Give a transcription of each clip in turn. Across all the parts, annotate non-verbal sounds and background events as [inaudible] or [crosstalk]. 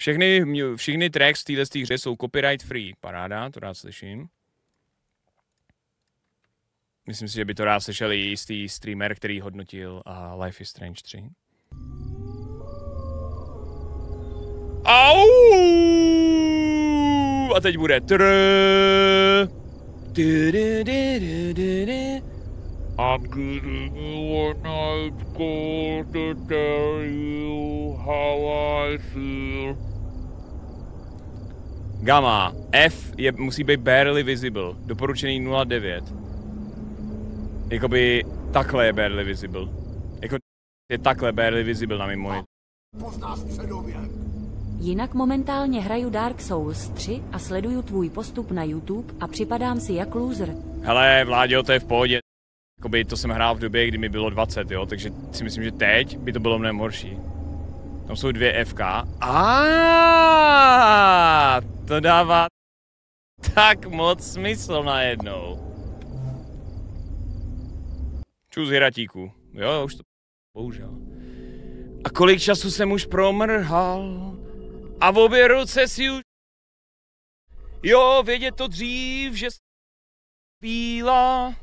Všechny, všechny tracks v téhle hře jsou copyright free. Paráda, to rád slyším. Myslím si, že by to rád slyšel i jistý streamer, který hodnotil uh, Life is Strange 3. Au! A teď bude. I'm giving you to tell you how I feel. Gamma. F je, musí být barely visible. Doporučený 09. Jakoby takhle je barely visible. Jako je takhle barely visible na. Poznáš předověk. Jinak momentálně hraju Dark Souls 3 a sleduju tvůj postup na YouTube a připadám si jak loser. Hele, Vláďo, to je v pohodě. Jakoby to jsem hrál v době, kdy mi bylo 20, jo, takže si myslím, že teď by to bylo mnohem horší. Tam jsou dvě FK. A to dává tak moc smysl najednou. Čus hratíku. Jo, už to... Bohužel. A kolik času jsem už promrhal? A v obě ruce si už... Jo, vědět to dřív, že bílá.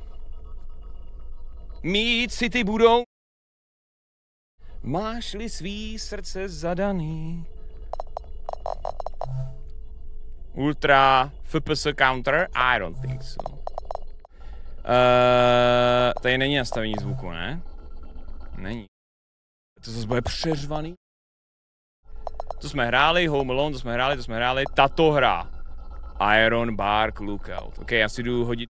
Mít si ty budou. Máš-li svý srdce zadaný. Ultra FPS counter? I don't think so. Uh, tady není nastavení zvuku, ne? Není. To zase bude přeřvaný. To jsme hráli, Home Alone, to jsme hráli, to jsme hráli, tato hra. Iron Bark Lookout. OK, já si jdu hodit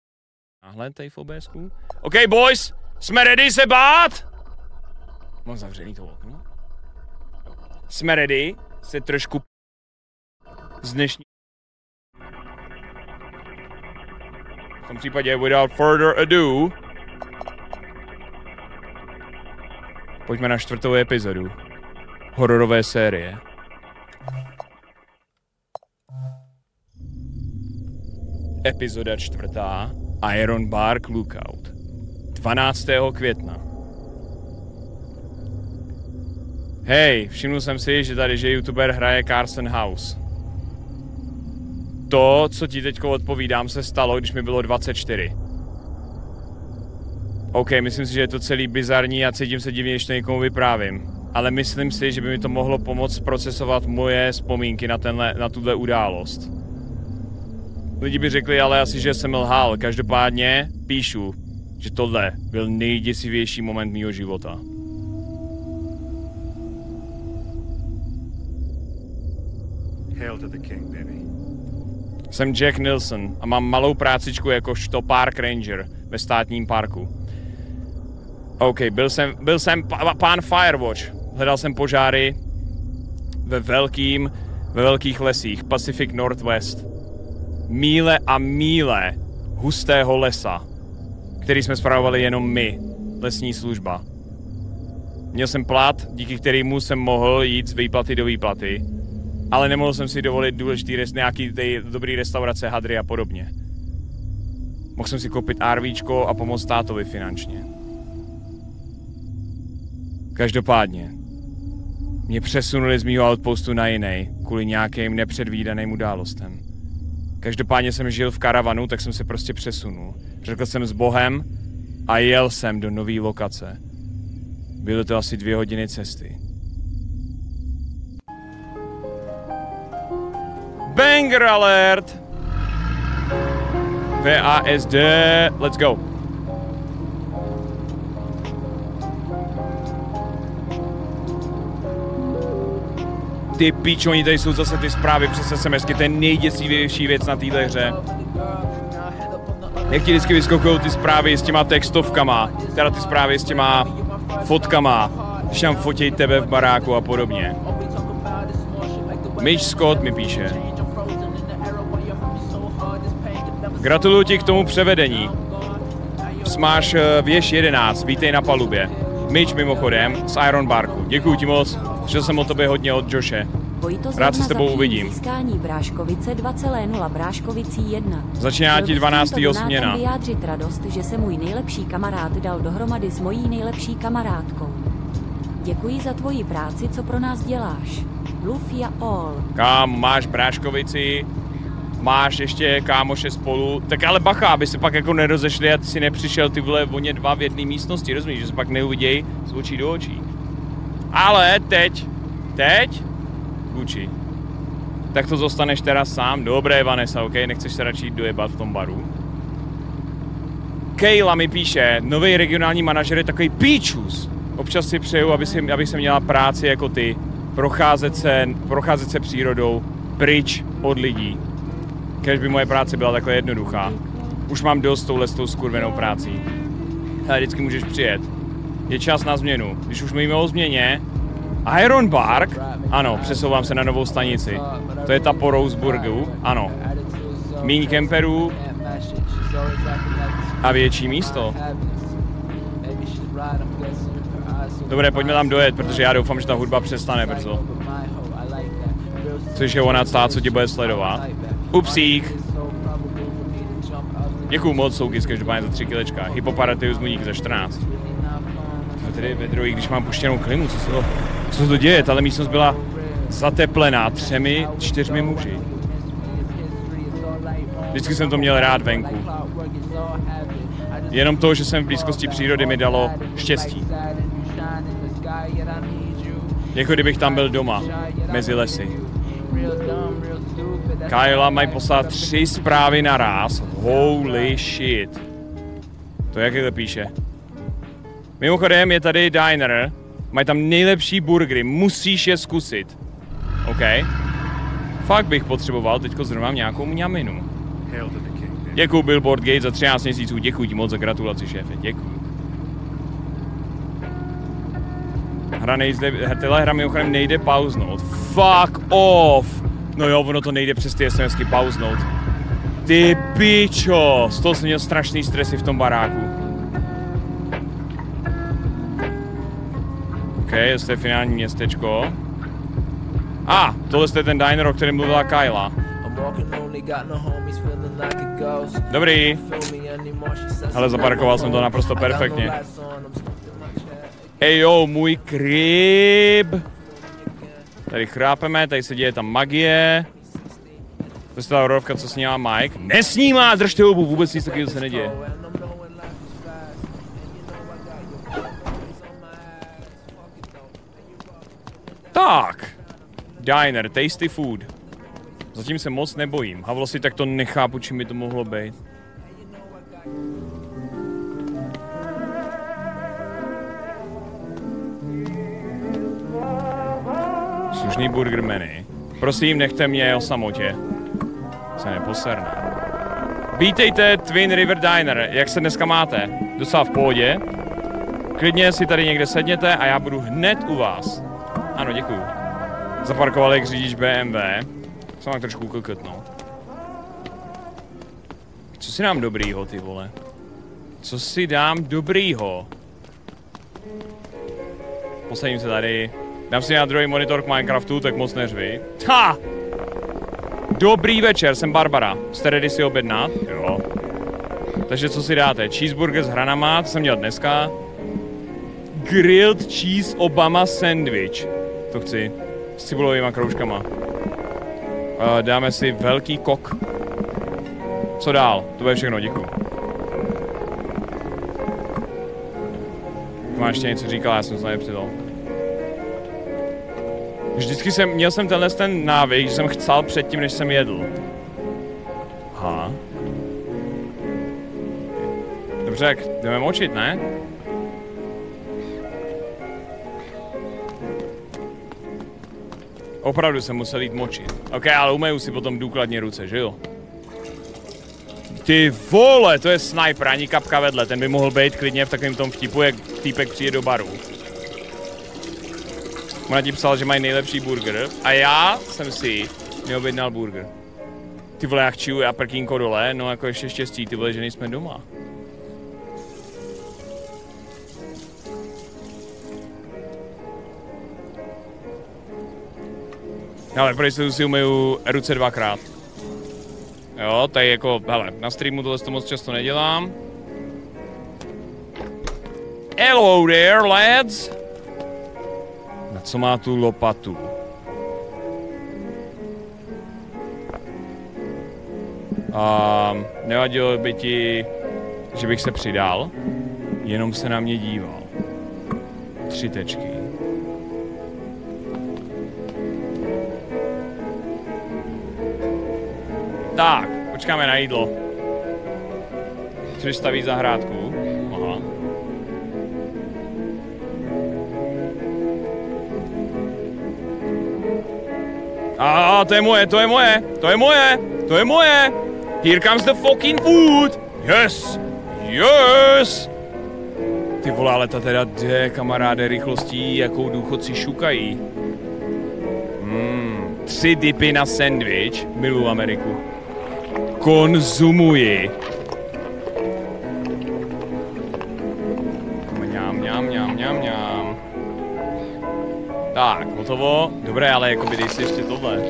náhled tady v OBSku. OK, boys, jsme ready se bát? Mám zavřený to okno. Jsme ready se trošku z dnešní V tom případě, without further ado, pojďme na čtvrtou epizodu hororové série. Epizoda čtvrtá Iron Bark Lookout 12. května. Hej, všiml jsem si, že tady, že youtuber hraje Carson House to, co ti teď odpovídám, se stalo, když mi bylo 24. OK, myslím si, že je to celý bizarní a cítím se divně, když to někomu vyprávím. Ale myslím si, že by mi to mohlo pomoct procesovat moje vzpomínky na, tenhle, na tuhle událost. Lidi by řekli ale asi, že jsem lhal. Každopádně píšu, že tohle byl nejděsivější moment mýho života. Jsem Jack Nilsson a mám malou prácičku jakožto Park Ranger ve státním parku. OK, byl jsem, byl jsem pán Firewatch. Hledal jsem požáry ve velkým, ve velkých lesích, Pacific Northwest. Míle a míle hustého lesa, který jsme spravovali jenom my, lesní služba. Měl jsem plat, díky kterému jsem mohl jít z výplaty do výplaty ale nemohl jsem si dovolit důležitý rest, nějaký tej dobrý restaurace, hadry a podobně. Mohl jsem si koupit RVčko a pomoct tátovi finančně. Každopádně, mě přesunuli z mýho outpostu na jiný, kvůli nějakým nepředvídaným událostem. Každopádně jsem žil v karavanu, tak jsem se prostě přesunul. Řekl jsem s Bohem a jel jsem do nové lokace. Bylo to asi dvě hodiny cesty. Banger alert! VASD, let's go. Ty píčo, oni tady jsou zase ty zprávy přes SMSky, to je nejděsivější věc na téhle hře. Jak ti vždycky vyskakují ty zprávy s těma textovkama, teda ty zprávy s těma fotkama, když tam fotí tebe v baráku a podobně. Mitch Scott mi píše. Gratuluju ti k tomu převedení. Smáš eh, věž 11, vítej na palubě. Mitch mimochodem z Iron Barku. Děkuji ti moc, že jsem o tobě hodně od Joshe. Rád se s tebou uvidím. Získání Bráškovice 2,0 Bráškovicí 1. Začíná ti 12. směna. vyjádřit radost, že se můj nejlepší kamarád dal dohromady s mojí nejlepší kamarádkou. Děkuji za tvoji práci, co pro nás děláš. Lufia all. Kam máš bráškovici, máš ještě kámoše spolu, tak ale bacha, aby se pak jako nerozešli a ty si nepřišel ty vole voně dva v jedné místnosti, rozumíš, že se pak neuvidějí z očí do očí. Ale teď, teď, Gucci. Tak to zostaneš teraz sám. Dobré, Vanessa, ok? Nechceš se radši dojebat v tom baru? Kayla mi píše, nový regionální manažer je takový píčus. Občas si přeju, aby, si, aby se měla práci jako ty. Procházet se, procházet se přírodou pryč od lidí. Kež by moje práce byla takhle jednoduchá. Už mám dost touhle s tou skurvenou prací. Hele, vždycky můžeš přijet. Je čas na změnu. Když už mluvíme o změně, Iron Bark? Ano, přesouvám se na novou stanici. To je ta po Roseburgu? Ano. Míň kemperů a větší místo. Dobré, pojďme tam dojet, protože já doufám, že ta hudba přestane brzo. Což je ona ta, co tě bude sledovat. Upsík. Děkuju moc, Soukis, každopádně za 3 kilečka. Hypoparatius muník za 14. A tedy ve druhý, když mám puštěnou klimu, co se to, co se to děje? Tahle místnost byla zateplená třemi, čtyřmi muži. Vždycky jsem to měl rád venku. Jenom to, že jsem v blízkosti přírody mi dalo štěstí. Jako kdybych tam byl doma, mezi lesy. Kyla mají poslat tři zprávy naraz. Holy shit. To jak to píše. Mimochodem je tady diner. Mají tam nejlepší burgery. Musíš je zkusit. OK. Fakt bych potřeboval teďko zrovna nějakou mňaminu. Děkuji Billboard Gate za 13 měsíců. Děkuji ti moc za gratulaci, šéfe. Děkuji. Hra nejde, tyhle hra mimochodem nejde pauznout. Fuck off! No jo, ono to nejde přes ty SMSky pauznout. Ty pičo! Z toho jsem měl strašný stresy v tom baráku. OK, to je finální městečko. A, ah, tohle je ten diner, o kterém mluvila Kyla. Dobrý. Ale zaparkoval jsem to naprosto perfektně. Ej můj kryb. Tady chrápeme, tady se děje tam magie. To je ta rovka, co snímá Mike. Nesnímá, držte hubu, vůbec nic takového se neděje. Tak. Diner, tasty food. Zatím se moc nebojím. A vlastně tak to nechápu, čím by to mohlo být. Slušný burger menu. Prosím, nechte mě o samotě. Se neposerná. Vítejte Twin River Diner. Jak se dneska máte? Docela v pohodě. Klidně si tady někde sedněte a já budu hned u vás. Ano, děkuju. Zaparkoval jak řidič BMW. Jsem mám trošku kokotnout. Co si dám dobrýho, ty vole? Co si dám dobrýho? Posadím se tady. Dám si na druhý monitor k Minecraftu, tak moc neřvi. Ha! Dobrý večer, jsem Barbara. Jste ready si objednat? Jo. Takže co si dáte? Cheeseburger s hranama, to jsem měl dneska. Grilled cheese Obama sandwich. To chci. S cibulovými kroužkama. Uh, dáme si velký kok. Co dál? To bude všechno, děkuji. Má ještě něco říkal, já jsem to nepřidal. Vždycky jsem, měl jsem tenhle ten návyk, že jsem chcel předtím, než jsem jedl. Aha. Dobře, jak jdeme močit, ne? Opravdu jsem musel jít močit. Ok, ale umeju si potom důkladně ruce, že jo? Ty vole, to je sniper, ani kapka vedle, ten by mohl být klidně v takovém tom vtipu, jak týpek přijde do baru. Ona ti psal, že mají nejlepší burger a já jsem si neobjednal burger. Ty vole, já chčiju a prkínko dole, no jako ještě štěstí, ty vole, že nejsme doma. Ale pro jistotu si umyju ruce dvakrát. Jo, tady jako, hele, na streamu tohle to moc často nedělám. Hello there, lads! Co má tu lopatu? A nevadilo by ti, že bych se přidal? Jenom se na mě díval. Tři tečky. Tak, počkáme na jídlo. 300 víc zahrádku. A to je moje, to je moje, to je moje, to je moje. Here comes the fucking food. Yes, yes. Ty vole, ale ta teda jde, kamaráde, rychlostí, jakou důchodci šukají. Mm, tři dipy na sandwich, milu Ameriku. Konzumuji. Tak, hotovo. Dobré, ale jako by dej si ještě tohle.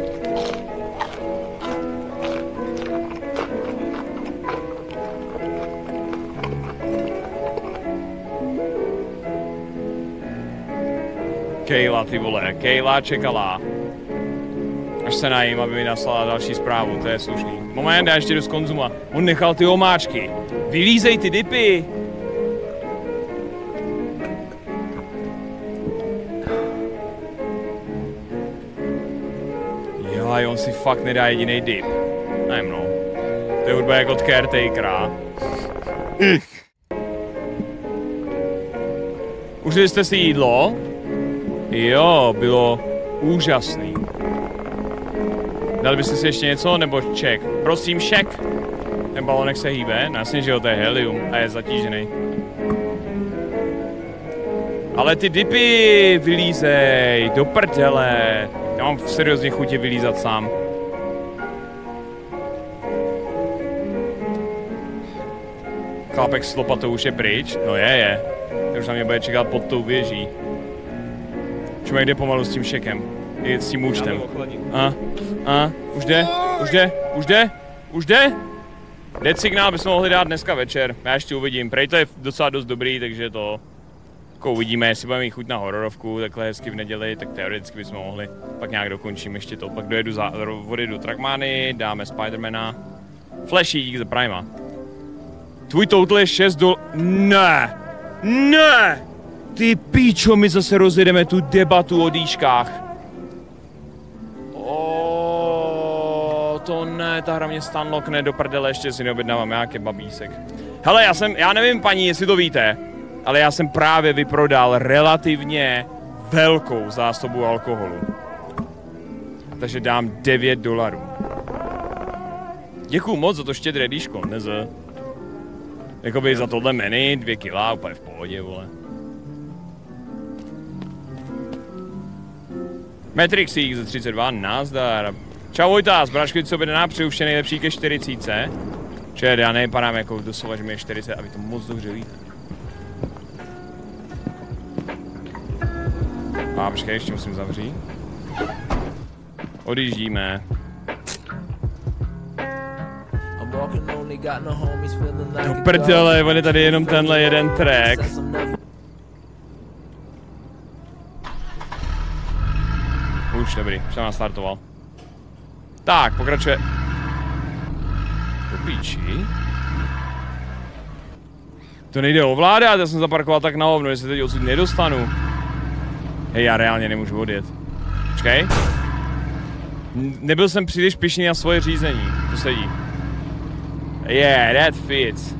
Kejla, ty vole, Kejla čekala. Až se najím, aby mi naslala další zprávu, to je slušný. Moment, já ještě jdu z konzuma. On nechal ty omáčky. Vylízej ty dipy. Jaj, on si fakt nedá jediný dip. Nevím no. To je hudba jak od Caretakera. Užili jste si jídlo? Jo, bylo úžasný. Dali byste si ještě něco, nebo ček? Prosím, šek. Ten balonek se hýbe, jasně, že jo, to je helium a je zatížený. Ale ty dipy vylízej, do prdele. Já mám seriózně chutě vylízat sám. Chlapek s lopatou už je pryč? No je, je. Ten už na mě bude čekat pod tou věží. Člověk jde pomalu s tím šekem. Je s tím účtem. A, a, už jde, už jde, už jde, už jde. Dead signál bychom mohli dát dneska večer. Já ještě uvidím. Prej to je docela dost dobrý, takže to jako uvidíme, jestli budeme mít chuť na hororovku, takhle hezky v neděli, tak teoreticky bychom mohli. Pak nějak dokončím ještě to. Pak dojedu za, odjedu Trackmany, dáme Spidermana. Flashy dík za Prima. Tvůj total je 6 dol... Ne! Ne! Ty píčo, my zase rozjedeme tu debatu o dýškách. To ne, ta hra mě stanlokne do prdele, ještě si neobjednávám nějaký babísek. Hele, já jsem, já nevím paní, jestli to víte, ale já jsem právě vyprodal relativně velkou zásobu alkoholu. Takže dám 9 dolarů. Děkuju moc za to štědré dýško, neze. Jakoby za tohle menu, dvě kila, úplně v pohodě, vole. Matrix X 32, nazdar. Čau Vojta, z Brašky, co by napřeju vše nejlepší ke 40. Čet, já nevypadám jako doslova, že mi je 40 a vy to moc dobře víte. A počkej, ještě musím zavřít. Odjíždíme. Do prdele, on je tady jenom tenhle jeden track. Už, dobrý, už jsem nastartoval. Tak, pokračuje. Do píči. To nejde ovládat, já jsem zaparkoval tak na hovno, jestli teď odsud nedostanu. Hej, já reálně nemůžu odjet. Počkej. Nebyl jsem příliš pišný na svoje řízení. To sedí. Yeah, that fits.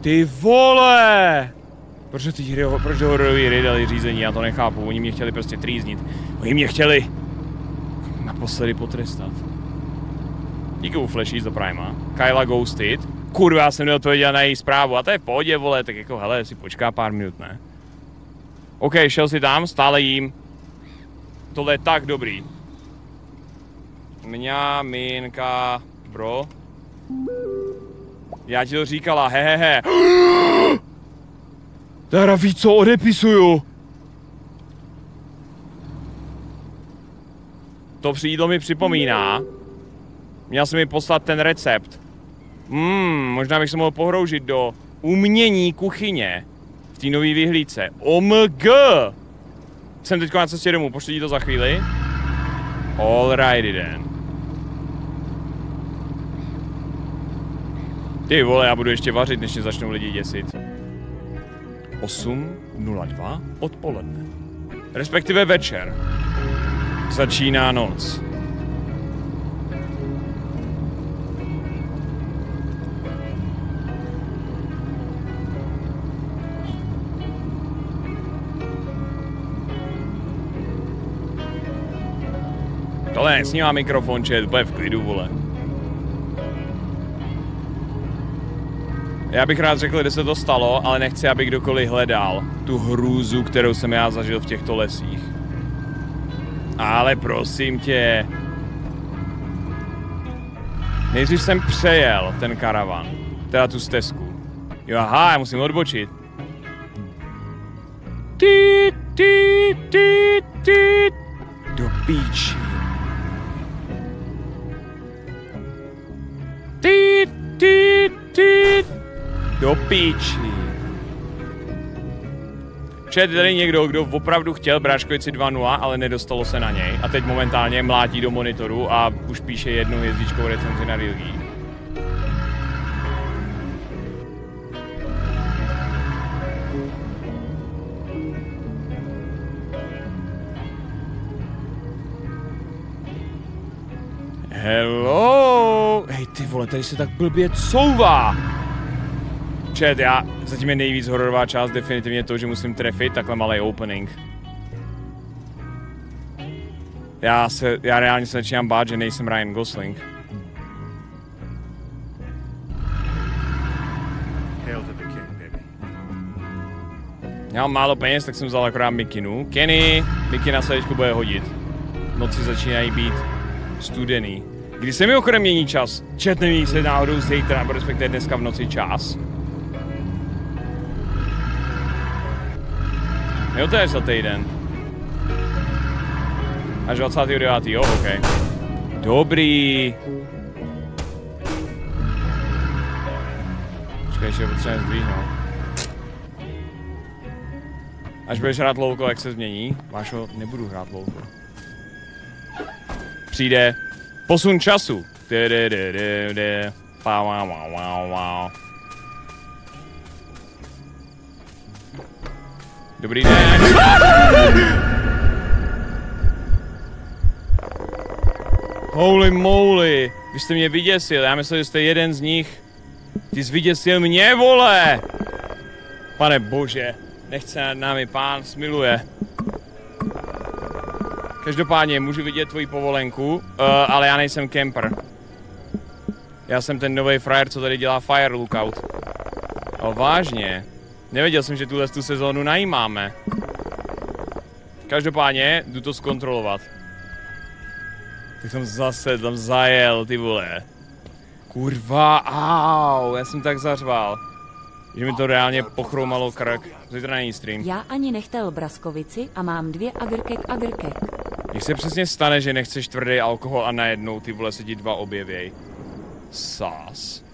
Ty vole! Proč ty hry, proč hororové hry dali řízení, já to nechápu. Oni mě chtěli prostě trýznit. Oni mě chtěli naposledy potrestat. Díky u Flashy za Prima. Kyla Ghosted. Kurva, já jsem neodpověděl na její zprávu. A to je v pohodě, vole, tak jako hele, si počká pár minut, ne? OK, šel si tam, stále jím. Tohle je tak dobrý. Mňa, minka, bro. Já ti to říkala, hehehe. [gasps] Tara ví, co odepisuju. To přídlo mi připomíná. Měl jsem mi poslat ten recept. Hmm, možná bych se mohl pohroužit do umění kuchyně v té nové vyhlídce. OMG! Jsem teď na cestě domů, pošli to za chvíli. Alrighty then. Ty vole, já budu ještě vařit, než mě začnou lidi děsit. 8.02 odpoledne. Respektive večer. Začíná noc. Tohle nesnímá mikrofon, če, úplně v klidu, vole. Já bych rád řekl, kde se to stalo, ale nechci, aby kdokoliv hledal tu hrůzu, kterou jsem já zažil v těchto lesích. Ale prosím tě. Nejdřív jsem přejel ten karavan, teda tu stezku. Jo, aha, já musím odbočit. Ty, ty, ty, ty. Do píči. Ty, ty, ty. Do píči. Čet tady někdo, kdo opravdu chtěl Bráškovici 2.0, ale nedostalo se na něj a teď momentálně mlátí do monitoru a už píše jednu hvězdičkou recenzi na Real Geek. Hello! Ty vole, tady se tak blbě couvá! Čet, já, zatím je nejvíc hororová část definitivně to, že musím trefit takhle malý opening. Já se, já reálně se začínám bát, že nejsem Ryan Gosling. Já mám málo peněz, tak jsem vzal akorát Mikinu. Kenny, Miky na sledečku bude hodit. Noci začínají být studený. Kdy se mimochodem mění čas? Čet nemění se náhodou zítra, nebo respektive dneska v noci čas. Jo, to je za týden. Až 29. Jo, OK. Dobrý. Počkej, ještě potřebujeme zdvihnout. Až budeš hrát louko, jak se změní? Vášo, nebudu hrát louko. Přijde posun času. Dobrý den. Holy moly, vy jste mě vyděsil, já myslel, že jste jeden z nich. Ty jsi vyděsil mě, vole! Pane bože, nechce nad námi, pán smiluje. Každopádně, můžu vidět tvoji povolenku, uh, ale já nejsem camper. Já jsem ten nový frajer, co tady dělá Fire Lookout. Ale vážně. Nevěděl jsem, že tuhle tu sezónu najímáme. Každopádně, jdu to zkontrolovat. Tak jsem zase tam zajel, ty vole. Kurva, au, já jsem tak zařval. Že mi to reálně pochroumalo krk. Zítra není stream. Já ani nechtěl Braskovici a mám dvě agrkek agrkek. Jak se přesně stane, že nechceš tvrdý alkohol a najednou ty vole se ti dva objevěj? Sás.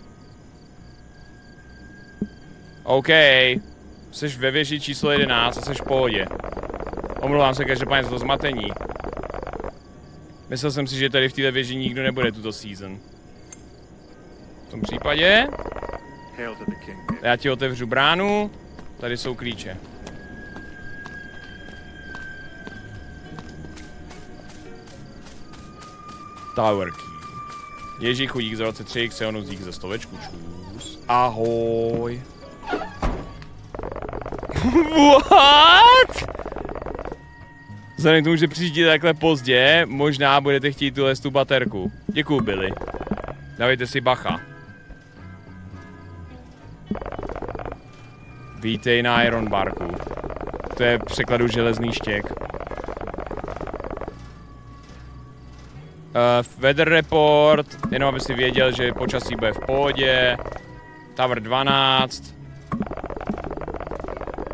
OK. Jsi ve věži číslo 11 a jsi v pohodě. Omlouvám se každopádně za to zmatení. Myslel jsem si, že tady v této věži nikdo nebude tuto season. V tom případě... Já ti otevřu bránu. Tady jsou klíče. Tower key. Ježí chudík za 23, Xeonu dík za stovečku, čus. Ahoj. [laughs] What? Vzhledem k tomu, že přijdete takhle pozdě, možná budete chtít tuhle tu baterku. Děkuju, Billy. Dávejte si bacha. Vítej na Iron Barku. To je překladu železný štěk. Uh, weather report, jenom aby si věděl, že počasí bude v pohodě. Tower 12.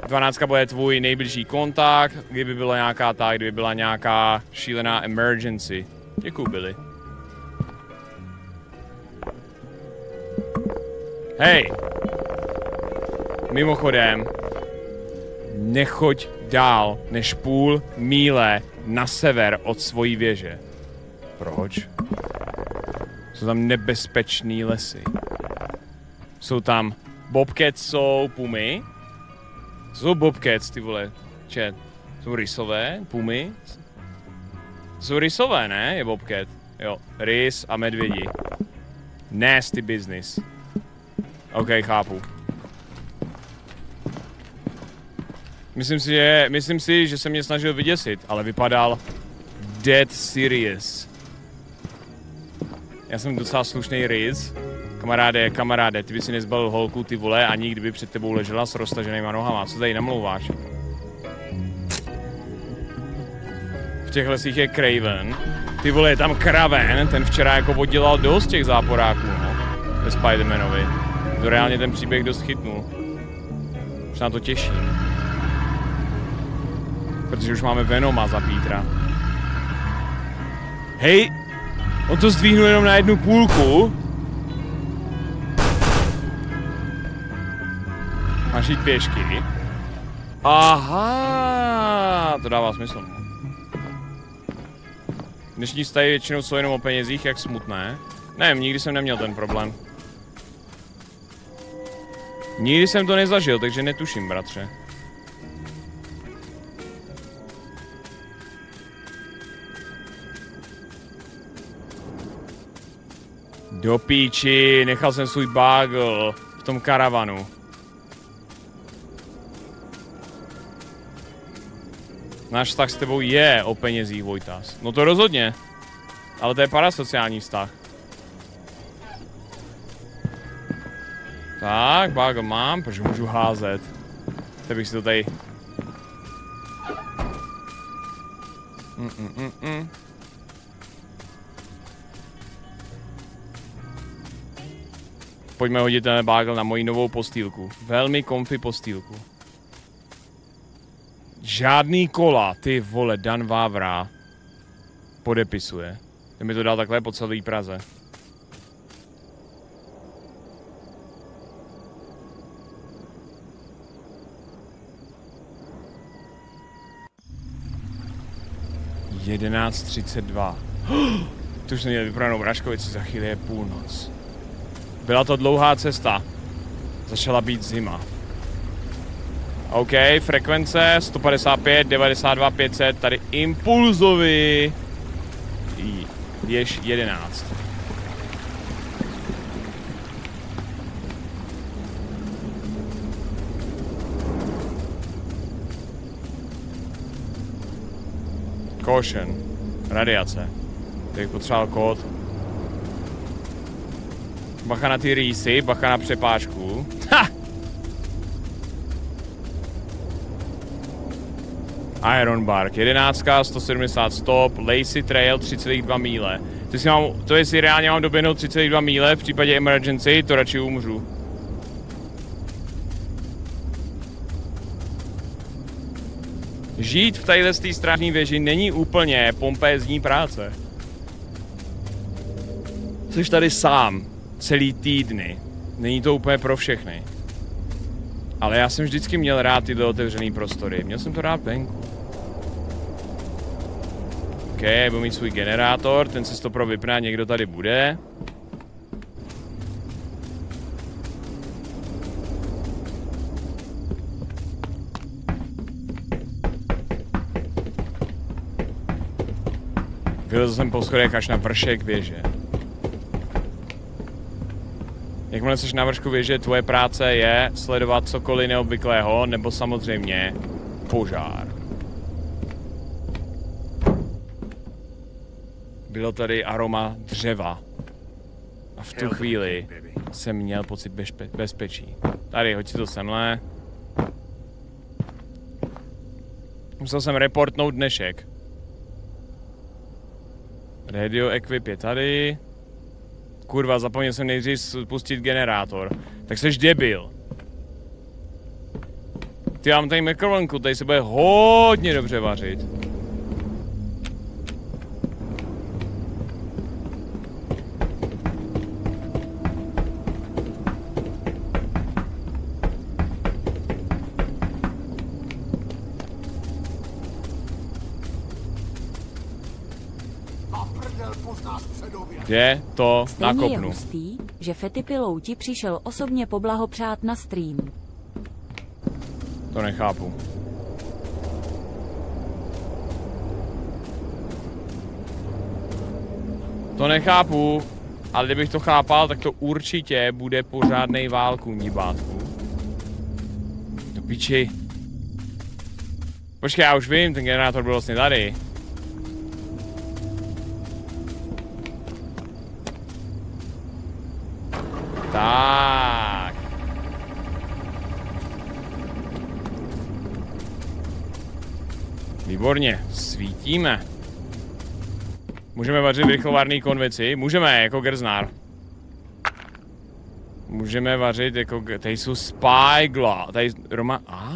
12 bude tvůj nejbližší kontakt, kdyby byla nějaká ta, kdyby byla nějaká šílená emergency. Děkuju, Billy. Hej! Mimochodem, nechoď dál než půl míle na sever od svojí věže. Proč? Jsou tam nebezpečný lesy. Jsou tam bobcats, jsou pumy. Jsou bobcats, ty vole? Če, jsou rysové, pumy. Jsou rysové, ne? Je bobcat. Jo, rys a medvědi. Nasty business. OK, chápu. Myslím si, že, myslím si, že se mě snažil vyděsit, ale vypadal dead serious. Já jsem docela slušný rys. Kamaráde, kamaráde, ty by si nezbalil holku, ty vole, ani kdyby před tebou ležela s roztaženýma nohama. Co tady namlouváš? V těch lesích je Craven. Ty vole, je tam Kraven, ten včera jako oddělal dost těch záporáků, no. Ve Spidermanovi. To reálně ten příběh dost chytnul. Už na to těším. Protože už máme Venoma za Pítra. Hej! On to zdvíhnul jenom na jednu půlku. Máš jít pěšky. Aha, to dává smysl. Dnešní stavy většinou jsou jenom o penězích, jak smutné. Nevím, nikdy jsem neměl ten problém. Nikdy jsem to nezažil, takže netuším, bratře. Do píči, nechal jsem svůj bagel v tom karavanu. Náš vztah s tebou je o penězích, Vojtas. No to rozhodně. Ale to je parasociální vztah. Tak, bagel mám, protože můžu házet. Tak bych si to tady... Mm -mm -mm -mm. Pojďme hodit ten bagel na moji novou postýlku. Velmi komfy postýlku. Žádný kola, ty vole, Dan Vávra podepisuje. Ten mi to dal takhle po celé Praze. Jedenáct třicet dva. [gasps] To už jsem měl vypranou Braškovici, za chvíli je půlnoc. Byla to dlouhá cesta. Začala být zima. OK, frekvence 155, 92, 500, tady impulzový. Věž 11. Caution. Radiace. Teď potřeboval kód. Bacha na ty rýsy, bacha na přepážku. Ha! Iron Bark, 11, 170 stop, Lacey Trail 3,2 míle. To, si mám, to jestli reálně mám doběhnout 3,2 míle, v případě emergency, to radši umřu. Žít v téhle strážní věži není úplně pompézní práce. Jsi tady sám, celý týdny. Není to úplně pro všechny. Ale já jsem vždycky měl rád tyhle otevřené prostory. Měl jsem to rád venku. OK, budu mít svůj generátor, ten se to pro vypne někdo tady bude. Vylezl jsem po schodech až na vršek věže. Jakmile jsi na vršku věže, tvoje práce je sledovat cokoliv neobvyklého, nebo samozřejmě požár. Bylo tady aroma dřeva. A v tu chvíli jsem měl pocit bezpe bezpečí. Tady, hoď si to semhle. Musel jsem reportnout dnešek. Radio Equip je tady. Kurva, zapomněl jsem nejdřív spustit generátor. Tak seš debil. Ty mám tady mikrovlnku, tady se bude hodně dobře vařit. Kde to Stejně nakopnu? je hustý, že Fety Pilouti přišel osobně poblahopřát na stream. To nechápu. To nechápu, ale kdybych to chápal, tak to určitě bude pořádnej válku, nibátku. Do piči. Počkej, já už vím, ten generátor byl vlastně tady. Tak. Výborně, svítíme. Můžeme vařit v rychlovárné konvici? Můžeme, jako gerznár. Můžeme vařit jako... Tady jsou spygla. Tady Roma... A.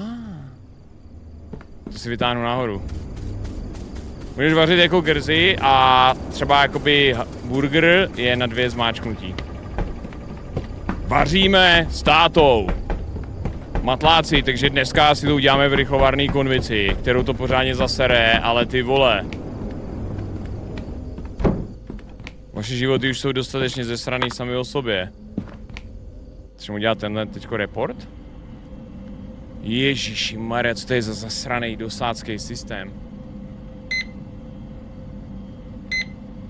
To si vytáhnu nahoru. Můžeš vařit jako grzy a třeba jakoby burger je na dvě zmáčknutí. Vaříme s tátou. Matláci, takže dneska si to uděláme v rychlovárné konvici, kterou to pořádně zasere, ale ty vole. Vaše životy už jsou dostatečně zesraný sami o sobě. Třeba udělat tenhle teďko report? Ježíši Maria, co to je za zasraný dosácký systém?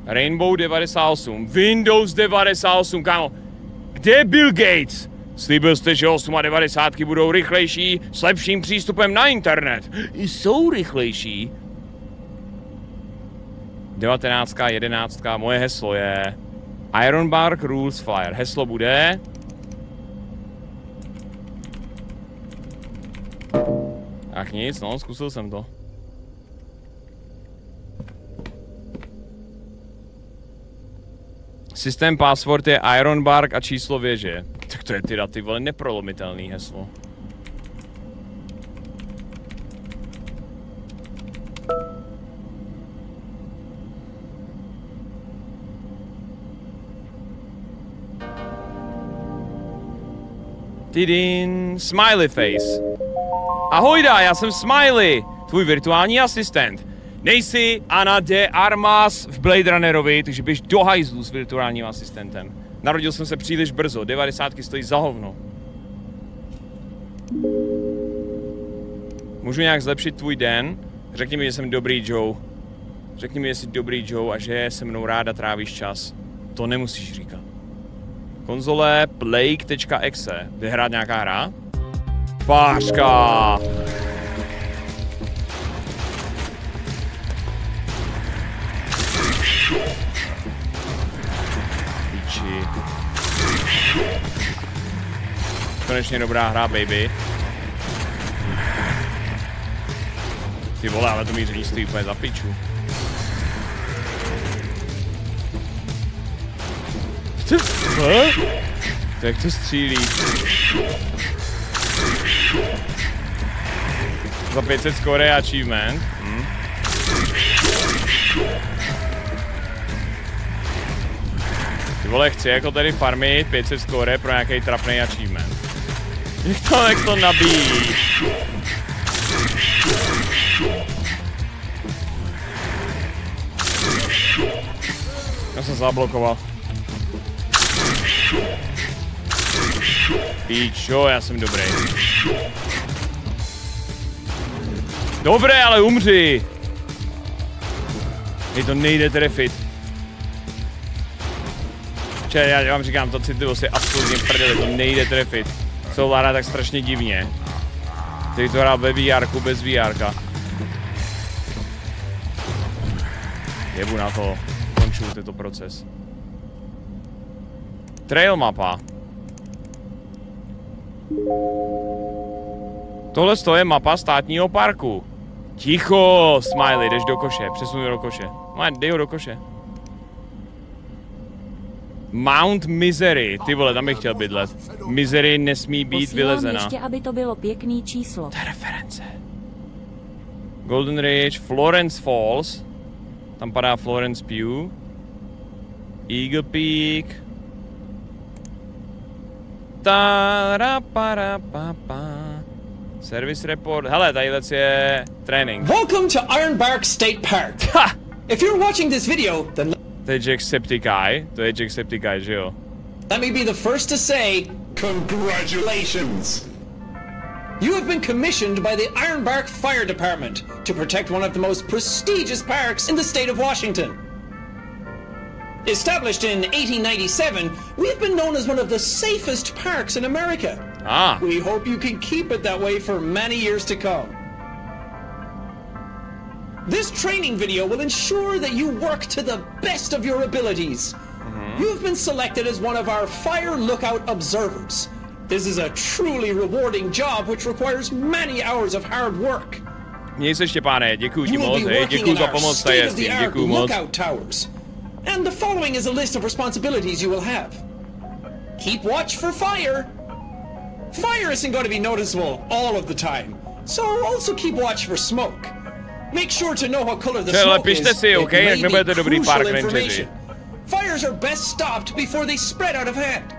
Rainbow 98, Windows 98, kámo. Kde je Bill Gates? Slíbil jste, že 98 budou rychlejší s lepším přístupem na internet. Jsou rychlejší. 19, 11, moje heslo je Ironbark Rules Fire. Heslo bude... Ach nic, no, zkusil jsem to. Systém password je Ironbark a číslo věže. Tak to je teda ty vole neprolomitelný heslo. Tidin, smiley face. Ahojda, já jsem Smiley, tvůj virtuální asistent. Nejsi Ana de Armas v Blade Runnerovi, takže běž do hajzlu s virtuálním asistentem. Narodil jsem se příliš brzo, 90 stojí za hovno. Můžu nějak zlepšit tvůj den? Řekni mi, že jsem dobrý Joe. Řekni mi, že jsi dobrý Joe a že se mnou ráda trávíš čas. To nemusíš říkat. Konzole play.exe. Jde hrát nějaká hra? Pářka! Konečně dobrá hra, baby. Ty vole, ale to míření stojí úplně za piču. Co? To jak to střílí? Za 500 score achievement. Hm. Ty vole, chci jako tady farmit 500 score pro nějaký trapný achievement. To, jak to nabíjí? Já jsem zablokoval. Píčo, já jsem dobrý. Dobré, ale umři! Mě to nejde trefit. Če, já vám říkám, to citlivost je absolutně prdeli, to nejde trefit. Co vládá tak strašně divně. Teď to hrál ve VR, bez VR. -ka. Jebu na to, končuju tento proces. Trail mapa. Tohle je mapa státního parku. Ticho, Smiley, jdeš do koše, přesuň do koše. No, dej ho do koše. Mount Misery, ty vole, tam bych chtěl bydlet. Misery nesmí být Posílám vylezena. ještě, aby to bylo pěkný číslo. To je reference. Golden Ridge, Florence Falls. Tam padá Florence Pew. Eagle Peak. Taraparapapa. Service report. Hele, tadyhle je trénink. Welcome to Ironbark State Park. Ha! If you're watching this video, then To je Jacksepticeye, to je Jacksepticeye, že jo? Let me be the first to say, congratulations! You have been commissioned by the Ironbark Fire Department to protect one of the most prestigious parks in the state of Washington. Established in 1897, we have been known as one of the safest parks in America. Ah. We hope you can keep it that way for many years to come. This training video will ensure that you work to the best of your abilities. You have been selected as one of our fire lookout observers. This is a truly rewarding job which requires many hours of hard work. Měj Štěpáne, děkuji ti You will moc, be hej, working děkuji in za pomoc, to je state-of-the-art děkuji moc. lookout towers. And the following is a list of responsibilities you will have. Keep watch for fire. Fire isn't going to be noticeable all of the time, so also keep watch for smoke. Make sure to know what color the smoke is. si, okay, jak may nebudete be dobrý park rangeři. Fires are best stopped before they spread out of hand.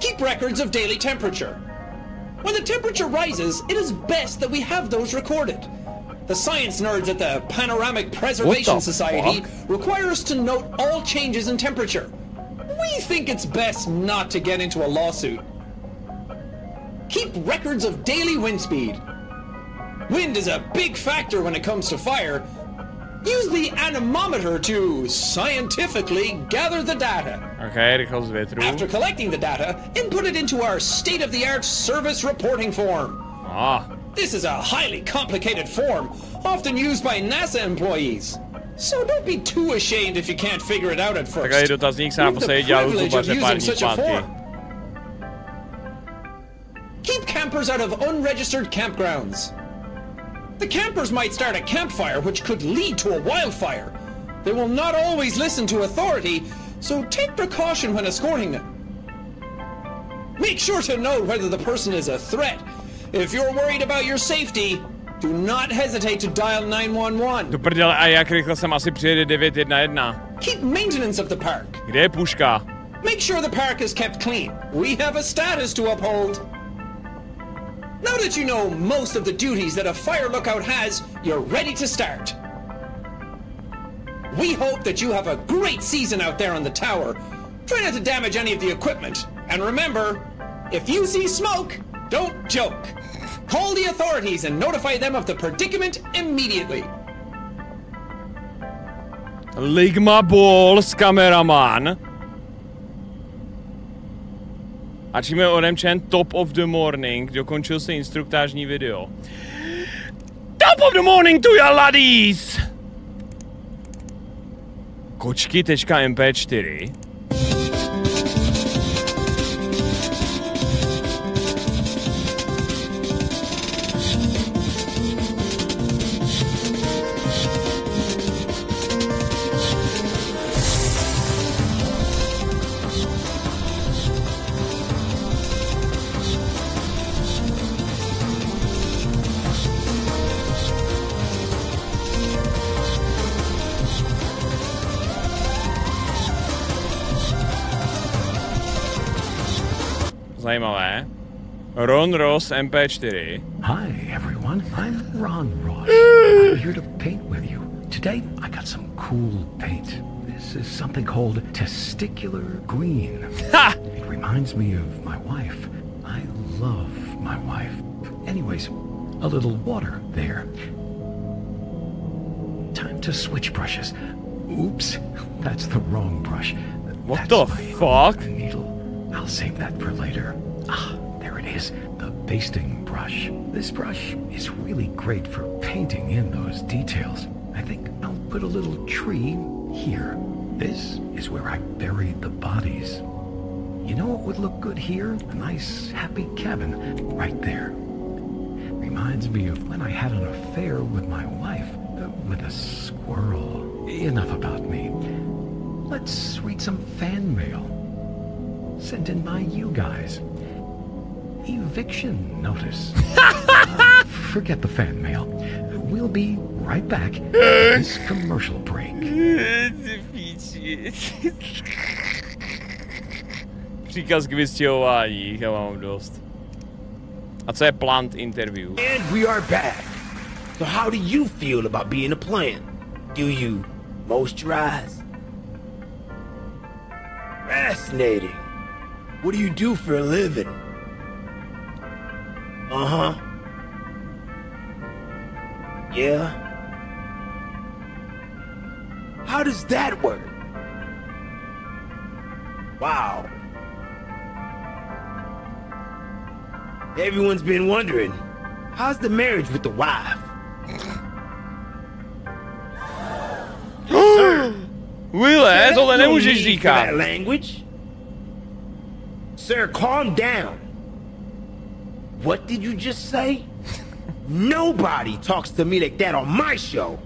Keep records of daily temperature. When the temperature rises, it is best that we have those recorded. The science nerds at the Panoramic Preservation the Society fuck? require us to note all changes in temperature. We think it's best not to get into a lawsuit. Keep records of daily wind speed. Wind is a big factor when it comes to fire. Use the anemometer to scientifically gather the data. Ok, rychlost větru. After collecting the data, input it into our state-of-the-art service reporting form. Ah, This is a highly complicated form, often used by NASA employees. So don't be too ashamed if you can't figure it out at first. Takový dotazník se You have the naposledy dělal u privilege of using such a form. Keep campers out of unregistered campgrounds. The campers might start a campfire which could lead to a wildfire. They will not always listen to authority, so take precaution when escorting them. Make sure to note whether the person is a threat. If you're worried about your safety, do not hesitate to dial 911. Do prdele, a jak rychle sem asi přijede 911? Keep maintenance of the park. Kde je puška? Make sure the park is kept clean. We have a status to uphold. Now that you know most of the duties that a fire lookout has, you're ready to start. We hope that you have a great season out there on the tower. Try not to damage any of the equipment. And remember, if you see smoke, don't joke. Call the authorities and notify them of the predicament immediately. Ligma Balls, kameraman. Je odemčen Top of the Morning, dokončil se instruktážní video. Top of the Morning to your laddies! Kočky.mp4 Ron Ross MP4. Hi, everyone. I'm Ron Ross. [laughs] I'm here to paint with you. Today, I got some cool paint. This is something called testicular green. Ha! [laughs] It reminds me of my wife. I love my wife. Anyways, a little water there. Time to switch brushes. Oops, [laughs] that's the wrong brush. What That's the fuck? Needle. I'll save that for later. Ah, is. The basting brush. This brush is really great for painting in those details. I think I'll put a little tree here. This is where I buried the bodies. You know what would look good here? A nice, happy cabin right there. Reminds me of when I had an affair with my wife, uh, with a squirrel. Enough about me. Let's read some fan mail. Sent in by you guys. Eviction notice. Uh, [laughs] forget the fan mail. We'll be right back. after This commercial break. [laughs] Příkaz k vystěhování, já mám dost. A co je plant interview? And we are back. So how do you feel about being a plant? Do you Moisturize? Fascinating. What do you do for a living? Uh-huh. Yeah? How does that work? Wow. Everyone's been wondering, how's the marriage with the wife? [gasps] Tohle no nemůžeš need that language. Sir, calm down. What did you just say? Nobody talks to me like that on my show.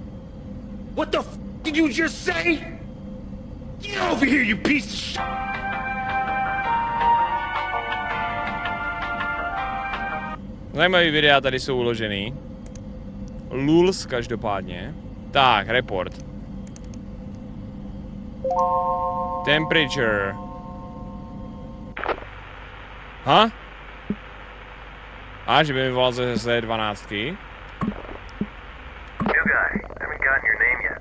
What the f did you just say? Get over here, you piece of sh- Zajímavý videa tady jsou uložený. Luls každopádně. Tak, report. Temperature. Ha? A, že by mi volal ze, ze 12. New guy. Haven't gotten your name yet.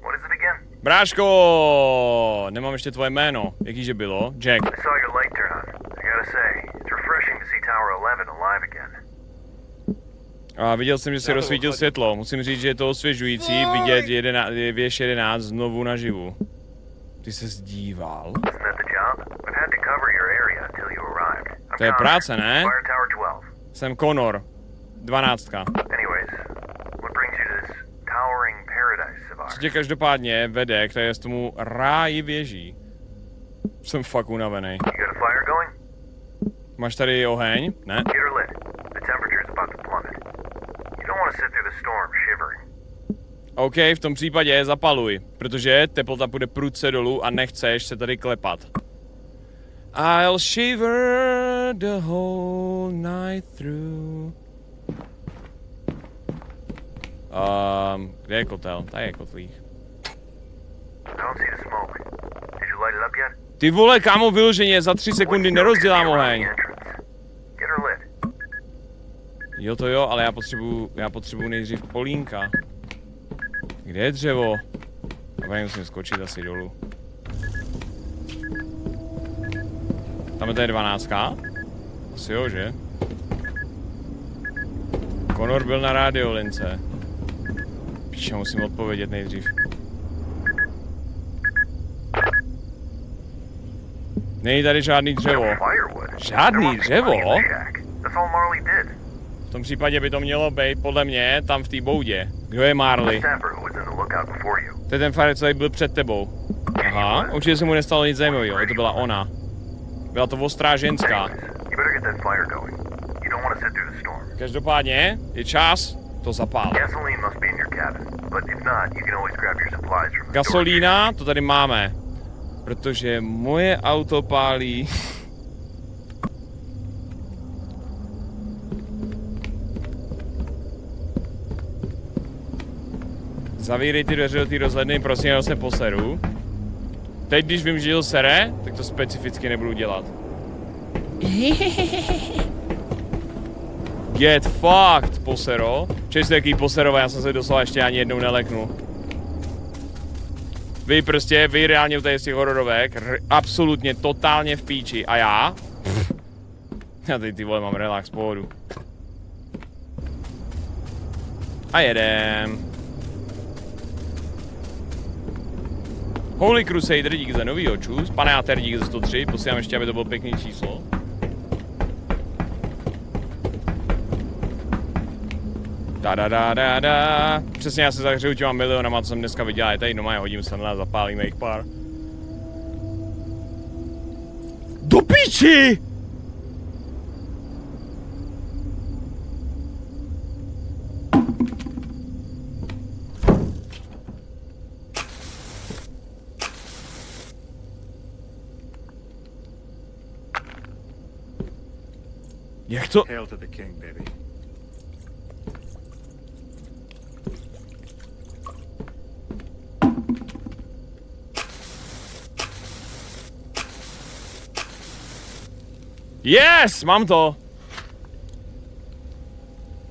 What is it again? Bráško! Nemám ještě tvoje jméno. Jakýže bylo? Jack. I saw your light turn on. I gotta say, it's refreshing to see Tower 11 alive again. A viděl jsem, že se rozsvítil světlo. Musím říct, že je to osvěžující vidět jedená, věž 11 znovu naživu. Ty se zdíval. To je práce, ne? Fire Tower 12. Jsem Connor. 12. Anyways, what brings you to this towering paradise of Co tě každopádně vede k tady z tomu ráji věží. Jsem fakt unavený. Máš tady oheň? Ne? OK, v tom případě zapaluj, protože teplota půjde prudce dolů a nechceš se tady klepat. I'll shiver the whole night through. Um, kde je kotel? Tady je kotlík. I don't see the smoke. Did you light it up yet? Ty vole, kámo, vyloženě za tři sekundy nerozdělám oheň. entrance. Get her lit. Jo to jo, ale já potřebuju, já potřebuju nejdřív polínka. Kde je dřevo? A musím skočit asi dolů. Tam je tady dvanáctka? Asi jo, že? Konor byl na radiolince. Píše, musím odpovědět nejdřív. Není tady žádný dřevo. Žádný dřevo? V tom případě by to mělo být, podle mě, tam v té boudě. Kdo je Marley? To je ten farec, který byl před tebou. Aha, určitě se mu nestalo nic zajímavého, to byla ona. Byla to ostrá ženská. Každopádně, je čas to zapálit. Gasolína, to tady máme. Protože moje auto pálí. [laughs] Zavírej ty dveře do té rozhledny, prosím, já se poseru. Teď, když vím, že Jill sere, tak to specificky nebudu dělat. [laughs] Get fucked, posero. Čejste jaký poserové, já jsem se doslova ještě ani jednou neleknul. Vy prostě, vy reálně u těch těch hororovek, absolutně, totálně v píči. A já? Pff. Já tady ty vole mám relax, pohodu. A jedem. Holy Crusader, díky za nový očus. Pane Ater, díky za 103. Posílám ještě, aby to bylo pěkný číslo. Da da da da da. Přesně já se zahřeju těma milionama, co jsem dneska viděl. Je tady doma, hodím se na zapálíme jich pár. Do Jak to? Hail to the king, baby. Yes, mám to.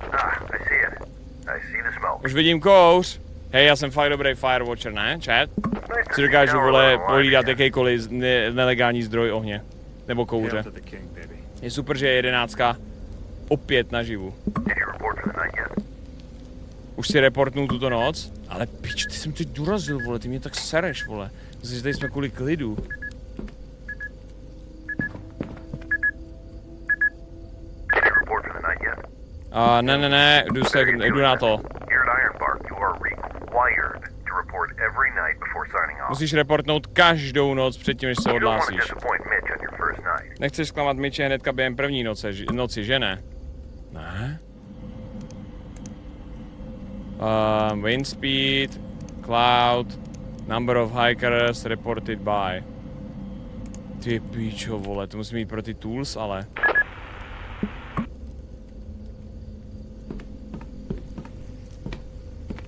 Ah, I see it. I see the smoke. Už vidím kouř. Hej, já jsem fakt dobrý Firewatcher, ne, chat? Si dokážu, vole, pohlídat jakýkoliv ne nelegální zdroj ohně. Nebo kouře. Je super, že je jedenáctka opět naživu. Už si reportnul tuto noc? Ale pič, ty jsem teď dorazil, vole, ty mě tak sereš, vole. Myslím, že tady jsme kvůli klidu. A uh, ne, ne, ne, jdu, se, jdu na to. Musíš reportnout každou noc předtím, než se odhlásíš. Nechceš zklamat Mitche hnedka během první noce, noci, že ne? Ne? Um, wind speed, cloud, number of hikers reported by. Ty píčo, vole, to musím mít pro ty tools, ale...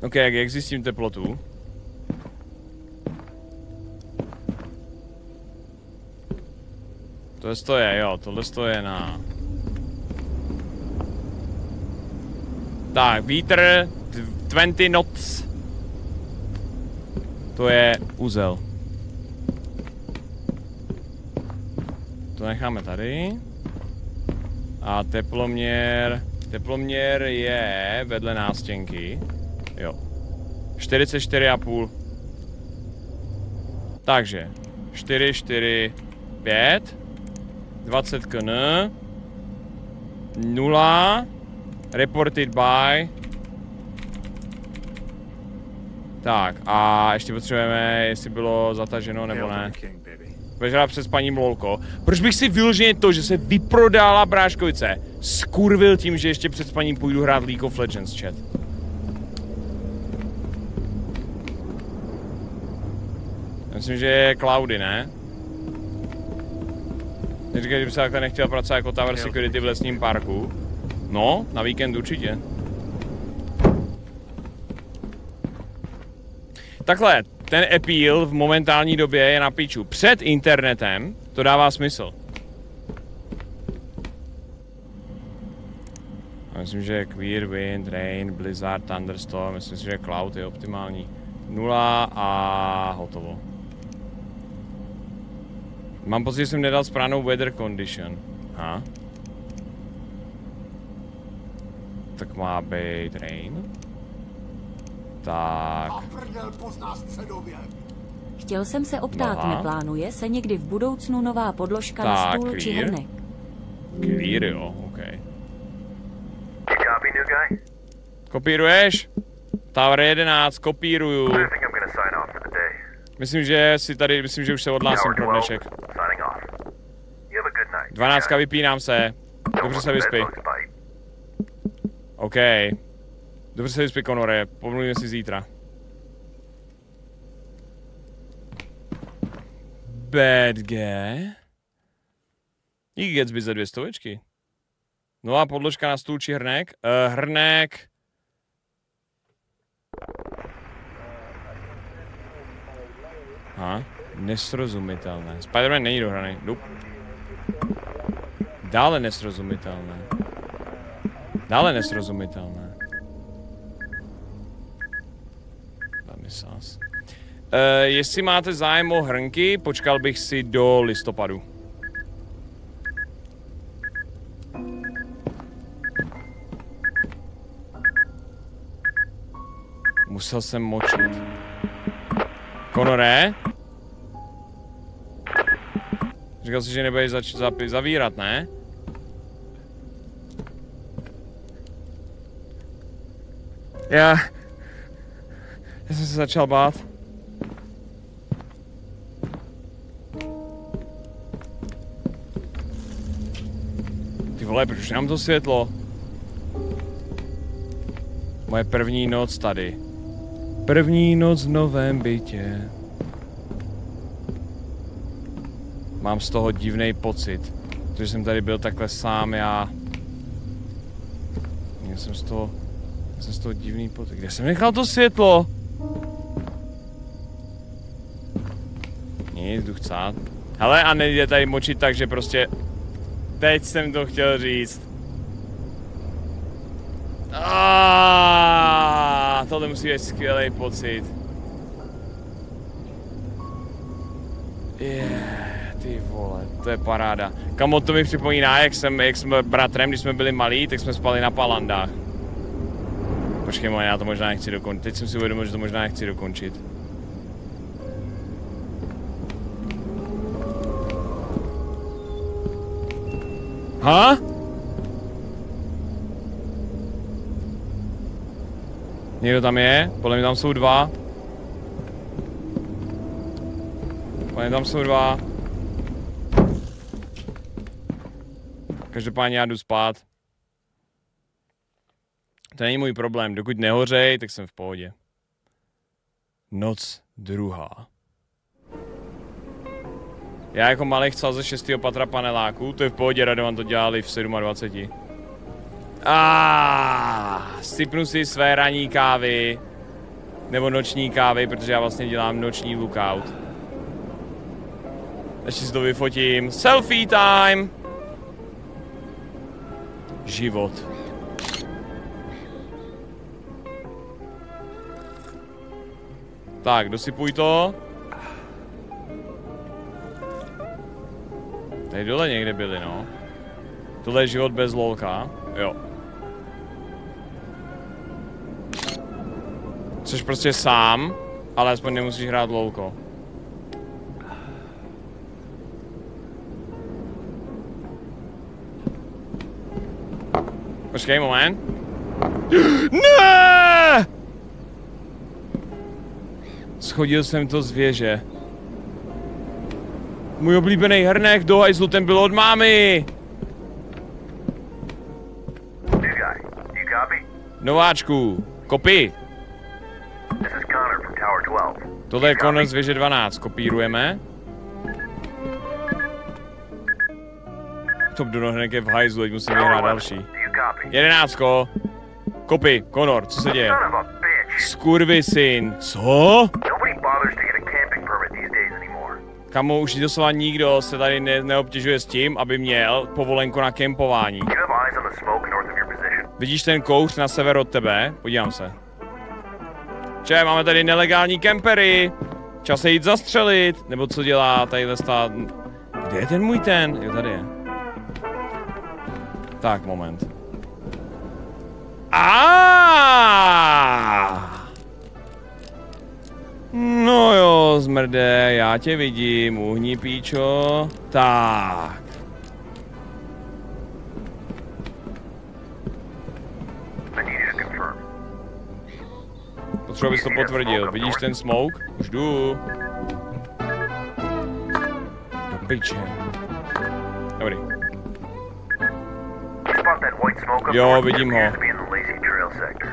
Ok, jak, jak zjistím teplotu? To je, jo, tohle to je na... Tak, vítr, 20 knots. To je úzel. To necháme tady. A teploměr... Teploměr je vedle nástěnky. Jo. 44,5. Takže. 4, 4, 5. 20 kn. 0. Reported by. Tak, a ještě potřebujeme, jestli bylo zataženo nebo ne. Vežela přes paní Mlolko. Proč bych si vyloženě to, že se vyprodala bráškovice, skurvil tím, že ještě před paní půjdu hrát League of Legends chat? Myslím, že je Cloudy, ne? Neříkej, že by se takhle nechtěl pracovat jako Tower Security v lesním parku. No, na víkend určitě. Takhle, ten appeal v momentální době je na piču. Před internetem to dává smysl. A myslím, že Queer, Wind, Rain, Blizzard, Thunderstorm, myslím si, že Cloud je optimální. Nula a hotovo. Mám pocit, že jsem nedal správnou weather condition. Ha? Tak má být rain. Tak. Chtěl jsem se optát, Aha. neplánuje se někdy v budoucnu nová podložka tak, na stůl clear. či hrnek? Clear, jo, ok. Kopíruješ? Tower 11, kopíruju. Myslím, že si tady, myslím, že už se odhlásím pro dnešek. 12 vypínám se. Dobře se vyspí. OK. Dobře se vyspí, Conore. Pomluvíme si zítra. Bad guy. Díky Gatsby za dvě stovečky. Nová podložka na stůl či hrnek? Uh, hrnek. Ha? Nesrozumitelné. Spider-Man není dohraný. Dup. Dále nesrozumitelné. Dále nesrozumitelné. Dáme sás. Uh, jestli máte zájem o hrnky, počkal bych si do listopadu. Musel jsem močit. Konore? Říkal jsi, že nebudeš zač zavírat, ne? Já... Já jsem se začal bát. Ty vole, proč nám to světlo? Moje první noc tady. První noc v novém bytě. Mám z toho divný pocit, protože jsem tady byl takhle sám já. Měl jsem z toho, jsem z toho divný pocit. Kde jsem nechal to světlo? Nic, jdu chcát. Hele, a nejde tady močit tak, že prostě... Teď jsem to chtěl říct. Ah, tohle musí být skvělý pocit. Yeah, ty vole, to je paráda. Kamo, to mi připomíná, jak jsem, jak jsme bratrem, když jsme byli malí, tak jsme spali na palandách. Počkej, moje, já to možná nechci dokončit. Teď jsem si uvědomil, že to možná nechci dokončit. Ha? Někdo tam je? Podle mě tam jsou dva. Podle mě tam jsou dva. Každopádně já jdu spát. To není můj problém. Dokud nehořej, tak jsem v pohodě. Noc druhá. Já jako malý chcel ze 6. patra paneláku, to je v pohodě, Radovan to dělali v 27. A sypnu si své ranní kávy, nebo noční kávy, protože já vlastně dělám noční lookout. Ještě si to vyfotím. Selfie time! Život. Tak, dosypuj to. Tady dole někde byli, no. Tohle je život bez lolka. Jo. Jsi prostě sám, ale aspoň nemusíš hrát lolko. Počkej, moment. Ne! Schodil jsem to z věže. Můj oblíbený hrnek do hajzlu, ten byl od mámy. Nováčku, kopy. Tohle je z věže 12, kopírujeme. Top do hrnek je v hajzlu, teď musím vyhrát další. Jedenáctko. Kopy, Connor, co se děje? Skurvy syn, co? Kamo, už doslova nikdo se tady ne neobtěžuje s tím, aby měl povolenku na kempování. Vidíš ten kouř na sever od tebe? Podívám se. Če, máme tady nelegální kempery. Čas se jít zastřelit. Nebo co dělá tadyhle stát? Kde je ten můj ten? Jo, tady je. Tak, moment. Ah! No jo, zmrde, já tě vidím, uhni píčo. Tak. Potřebuji, abys to potvrdil. Vidíš ten smoke? Už jdu. Do piče. Dobrý. Jo, vidím ho.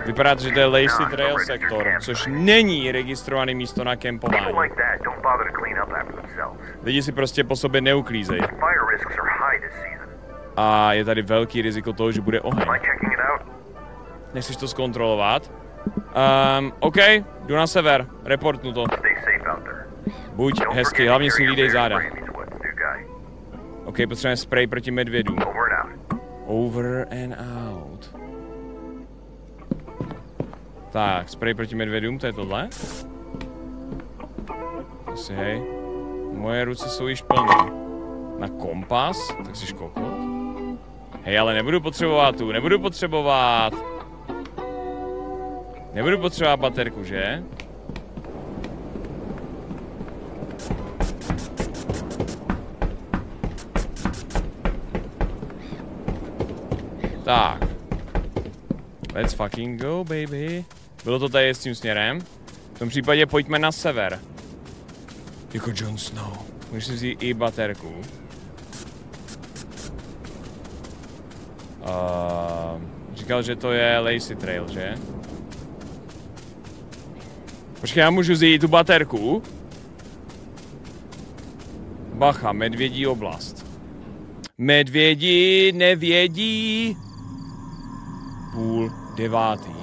Vypadá to, že to je Lacey Trail sektor, což není registrované místo na kempování. Lidi si prostě po sobě neuklízejí. A je tady velký riziko toho, že bude oheň. Nechceš to zkontrolovat? Um, OK, jdu na sever, reportnu to. Buď hezký, hlavně si lídej záda. OK, potřebujeme spray proti medvědům. Over and out. Tak, spray proti medvědům, to je tohle. Asi hej. Moje ruce jsou již plné. Na kompas? Tak si kokot. Hej, ale nebudu potřebovat tu, nebudu potřebovat. Nebudu potřebovat baterku, že? Tak. Let's fucking go, baby. Bylo to tady s tím směrem. V tom případě pojďme na sever. Jako Jon Snow. Můžeš si vzít i baterku. Uh, říkal, že to je Lazy Trail, že? Počkej, já můžu vzít tu baterku? Bacha, medvědí oblast. Medvědi nevědí. Půl devátý.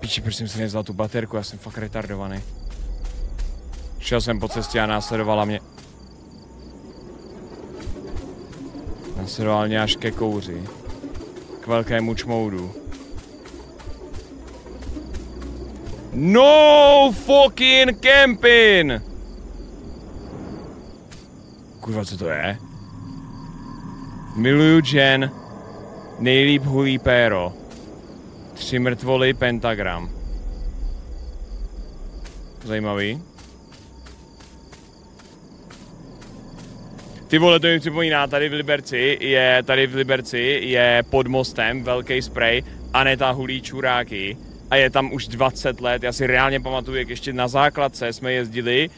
Piči, proč jsem si nevzal tu baterku, já jsem fakt retardovaný. Šel jsem po cestě a následovala mě. Následoval mě až ke kouři. K velkému čmoudu. No fucking camping! Kurva, co to je? Miluju Jen. Nejlíp hulí péro. Tři mrtvoly, pentagram. Zajímavý. Ty vole, to mi připomíná, tady v Liberci je, tady v Liberci je pod mostem velký spray Aneta hulí čuráky a je tam už 20 let. Já si reálně pamatuju, jak ještě na základce jsme jezdili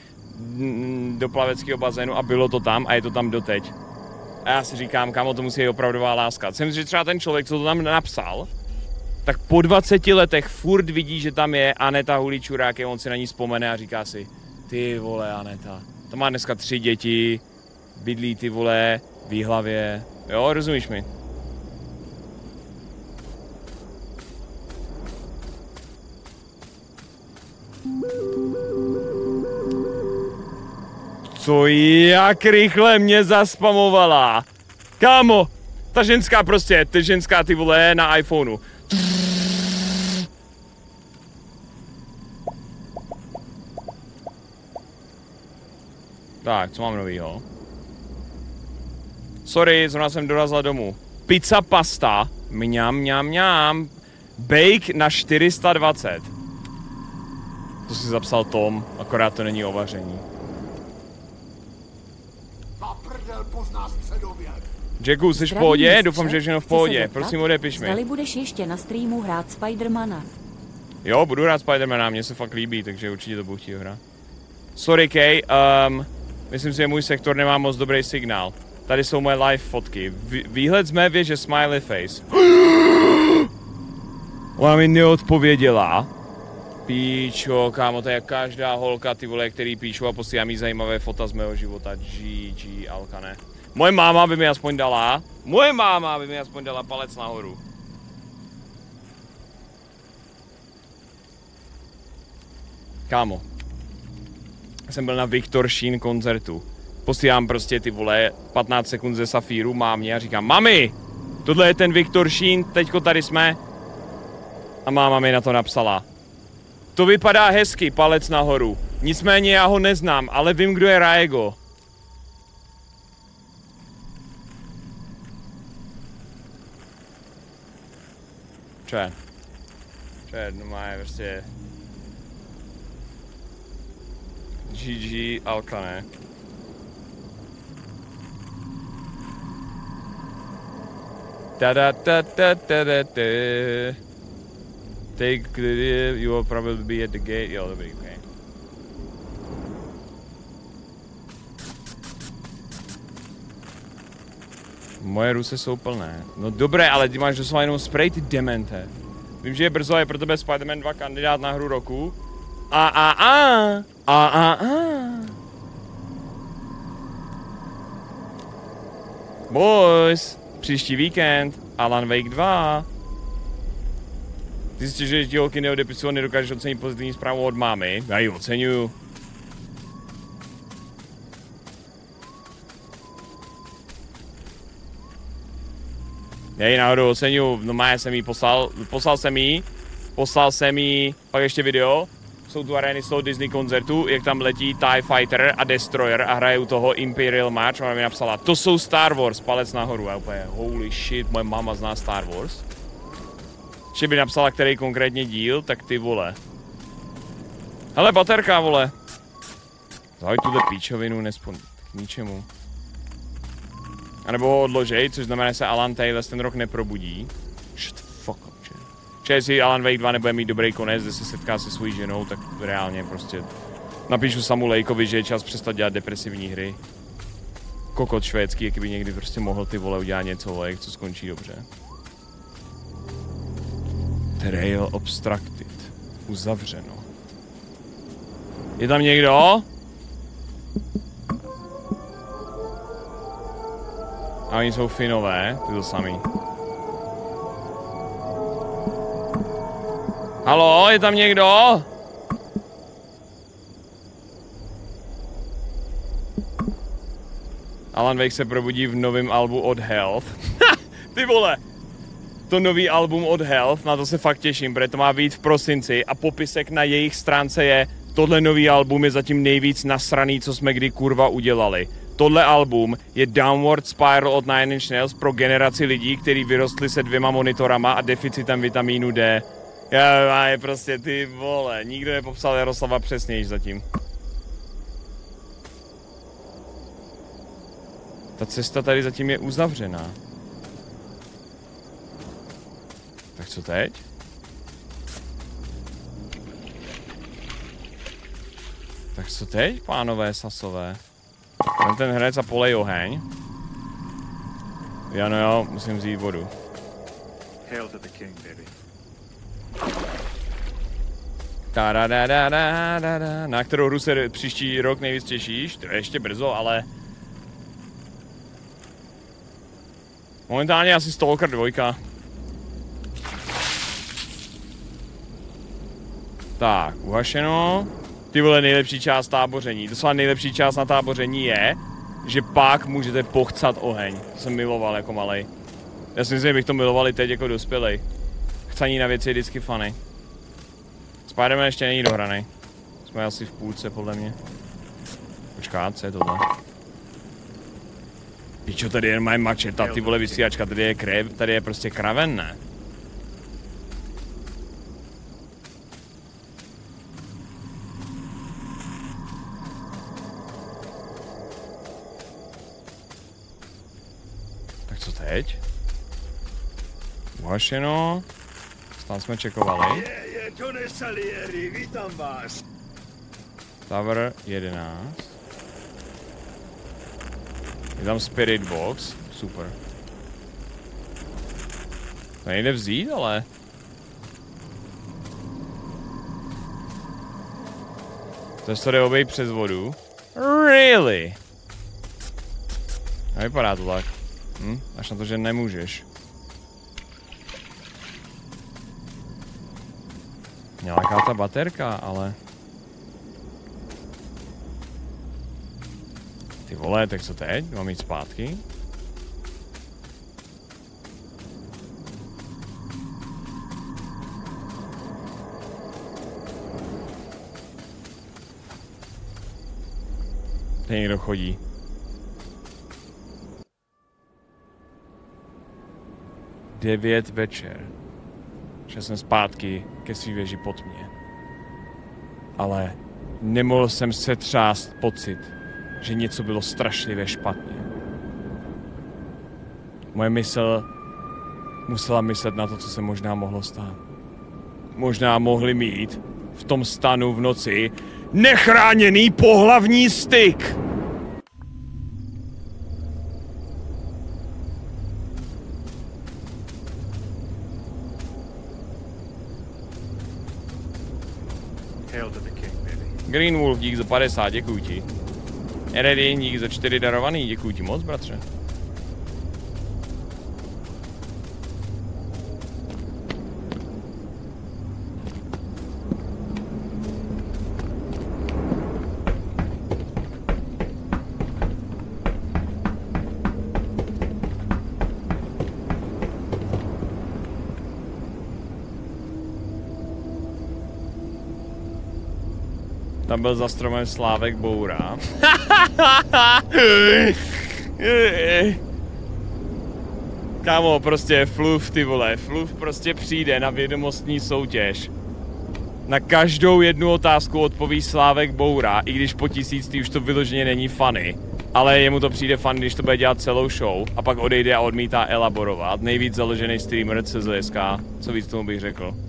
do plaveckého bazénu a bylo to tam a je to tam doteď. A já si říkám, kámo, to musí být opravdová láska. Jsem že třeba ten člověk, co to tam napsal, tak po 20 letech furt vidí, že tam je Aneta Hulí Čurák, on si na ní vzpomene a říká si, ty vole Aneta, to má dneska tři děti, bydlí ty vole v Výhlavě, jo, rozumíš mi? Co jak rychle mě zaspamovala. Kámo, ta ženská prostě, ty ženská ty vole na iPhoneu. Tak, co mám novýho? Sorry, zrovna jsem dorazila domů. Pizza pasta, mňam, mňam, mňam. Bake na 420. To si zapsal Tom, akorát to není ovaření. Jacku, jsi v pohodě? Doufám, že všechno v pohodě. Prosím, odepiš mi. Zdali budeš ještě na streamu hrát Spidermana. Jo, budu hrát Spidermana, mně se fakt líbí, takže určitě to budu chtít hrát. Sorry, Kay, um, myslím si, že můj sektor nemá moc dobrý signál. Tady jsou moje live fotky. Výhled z mé věže smiley face. [gasps] Ona mi neodpověděla. Píčo, kámo, to je každá holka, ty vole, který píšu a posílám jí zajímavé fota z mého života. GG, Alkane. Moje máma by mi aspoň dala, moje máma by mi aspoň dala palec nahoru. Kámo. Jsem byl na Viktor Sheen koncertu. Posílám prostě ty vole 15 sekund ze safíru mámě a říkám, mami, tohle je ten Viktor Sheen, teďko tady jsme. A máma mi na to napsala. To vypadá hezky, palec nahoru. Nicméně já ho neznám, ale vím, kdo je Raego. No má je prostě... GG Alkane. Da da da da da da da. Take the, you will probably be at the gate. Jo, dobrý, Moje ruce jsou plné. No dobré, ale ty máš doslova jenom spray, ty demente. Vím, že je brzo, je pro tebe Spider-Man 2 kandidát na hru roku. A a a. A a a. Boys, příští víkend, Alan Wake 2. Ty si že ti holky neodepisují a nedokážeš ocenit pozitivní zprávu od mámy. Já ji oceňuju. Já ji náhodou oceňuju, no má jsem jí poslal, poslal jsem jí, poslal jsem jí, pak ještě video, jsou tu arény z toho Disney koncertu, jak tam letí TIE Fighter a Destroyer a hraje u toho Imperial March, ona mi napsala, to jsou Star Wars, palec nahoru, a úplně, holy shit, moje máma zná Star Wars. Ještě by napsala, který konkrétně díl, tak ty vole. Hele, baterka, vole. Zahoj tuhle píčovinu, nespon... k ničemu. A nebo ho odložej, což znamená, že se Alan Taylor ten rok neprobudí. Shut fuck up, že? Že jestli Alan Wake 2 nebude mít dobrý konec, kde se setká se svojí ženou, tak reálně prostě napíšu Samu Lejkovi, že je čas přestat dělat depresivní hry. Kokot švédský, jaký by někdy prostě mohl ty vole udělat něco, Lake, co skončí dobře. Trail obstructed. Uzavřeno. Je tam někdo? A oni jsou finové, ty to samý. Halo, je tam někdo? Alan Wake se probudí v novém albu od Health. [laughs] ty vole! to nový album od Health, na to se fakt těším, protože to má být v prosinci a popisek na jejich stránce je tohle nový album je zatím nejvíc nasraný, co jsme kdy kurva udělali. Tohle album je Downward Spiral od Nine Inch Nails pro generaci lidí, kteří vyrostli se dvěma monitorama a deficitem vitamínu D. Já, je prostě ty vole, nikdo nepopsal Jaroslava přesněji zatím. Ta cesta tady zatím je uzavřená. Tak co teď? Tak co teď, pánové sasové? Ten ten hned a polej oheň. Já no jo, musím vzít vodu. Hail to the king, baby. Da, da, da, da, da, da, da. Na kterou hru se příští rok nejvíc těšíš? To je ještě brzo, ale... Momentálně asi Stalker 2. Tak, uhašeno. Ty vole, nejlepší část táboření. To nejlepší část na táboření je, že pak můžete pochcat oheň. To jsem miloval jako malej. Já si myslím, že bych to miloval i teď jako dospělej. Chcaní na věci je vždycky funny. Spider-Man ještě není dohraný. Jsme asi v půlce, podle mě. Počkat, co je tohle? Pičo, tady je mají mačeta, ty vole vysílačka, tady je krev, tady je prostě kraven, ne? Tak co teď? Uhašeno. Tam jsme čekovali. Je, je, Tony Salieri, vítám vás. Tower 11. Je tam Spirit Box. Super. To nejde vzít, ale... To se jde obejít přes vodu. Really? Nevypadá to tak. Hm? Až na to, že nemůžeš. Nějaká ta baterka, ale... Ty vole, tak co teď? Mám jít zpátky? Tady někdo chodí. Devět večer. Šel jsem zpátky ke svý věži pod mě. Ale nemohl jsem se třást pocit, že něco bylo strašlivě špatně. Moje mysl musela myslet na to, co se možná mohlo stát. Možná mohli mít v tom stanu v noci nechráněný pohlavní styk. Green Wolf, dík za 50, děkuji ti. Eredin, dík za 4 darovaný, děkuji ti moc, bratře. Tam byl za stromem Slávek Boura. Kámo, prostě Fluv, ty vole, Fluv prostě přijde na vědomostní soutěž. Na každou jednu otázku odpoví Slávek Boura, i když po tisíctý už to vyloženě není funny. Ale jemu to přijde fun, když to bude dělat celou show a pak odejde a odmítá elaborovat. Nejvíc založený streamer CZSK, co víc tomu bych řekl.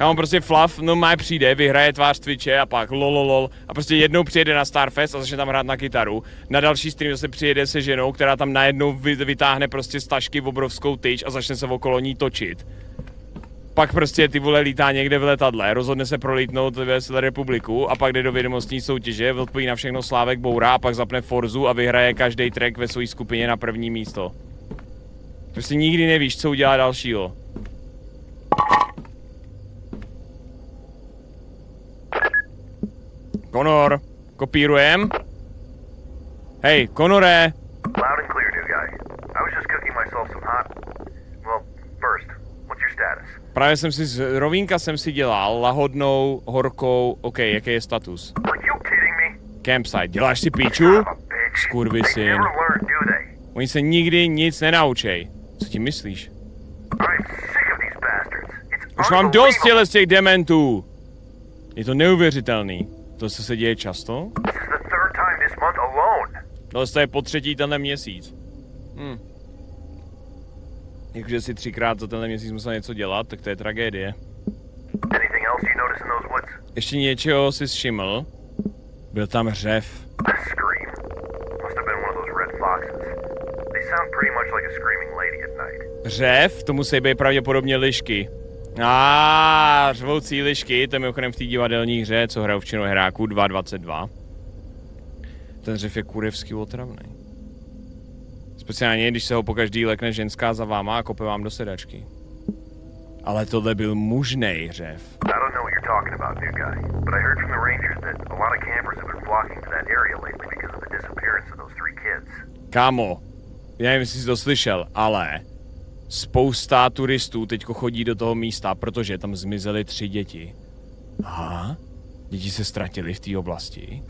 Kámo, prostě Fluff no má přijde, vyhraje tvář Twitche a pak lololol a prostě jednou přijede na Starfest a začne tam hrát na kytaru. Na další stream zase přijede se ženou, která tam najednou vytáhne prostě z tašky v obrovskou tyč a začne se okolo ní točit. Pak prostě ty vole lítá někde v letadle, rozhodne se prolítnout ve republiku a pak jde do vědomostní soutěže, odpoví na všechno Slávek Boura a pak zapne Forzu a vyhraje každý track ve své skupině na první místo. Prostě nikdy nevíš, co udělá dalšího. Konor, kopírujem. Hej, Konore. Loud and clear, new guy. I was just cooking myself some hot... Well, first, what's your status? Právě jsem si z rovínka jsem si dělal lahodnou, horkou, OK, jaký je status? Are you kidding me? Campsite, děláš si píču? Do they? Oni se nikdy nic nenaučej. Co ti myslíš? Už mám dost těle z těch dementů. Je to neuvěřitelný. To se se děje často? No, to je po třetí tenhle měsíc. Hm. Jakože si třikrát za tenhle měsíc musel něco dělat, tak to je tragédie. Ještě něčeho si všiml. Byl tam hřev. Hřev? To musí být pravděpodobně lišky. A řvoucí lišky, to je mimochodem v té divadelní hře, co hrajou v činu hráků 2.22. Ten hřev je kurevský otravný. Speciálně, když se ho pokaždý lekne ženská za váma a kope vám do sedačky. Ale tohle byl mužnej three kids. Kámo, já nevím, jestli jsi to slyšel, ale spousta turistů teďko chodí do toho místa, protože tam zmizely tři děti. Aha, děti se ztratily v té oblasti.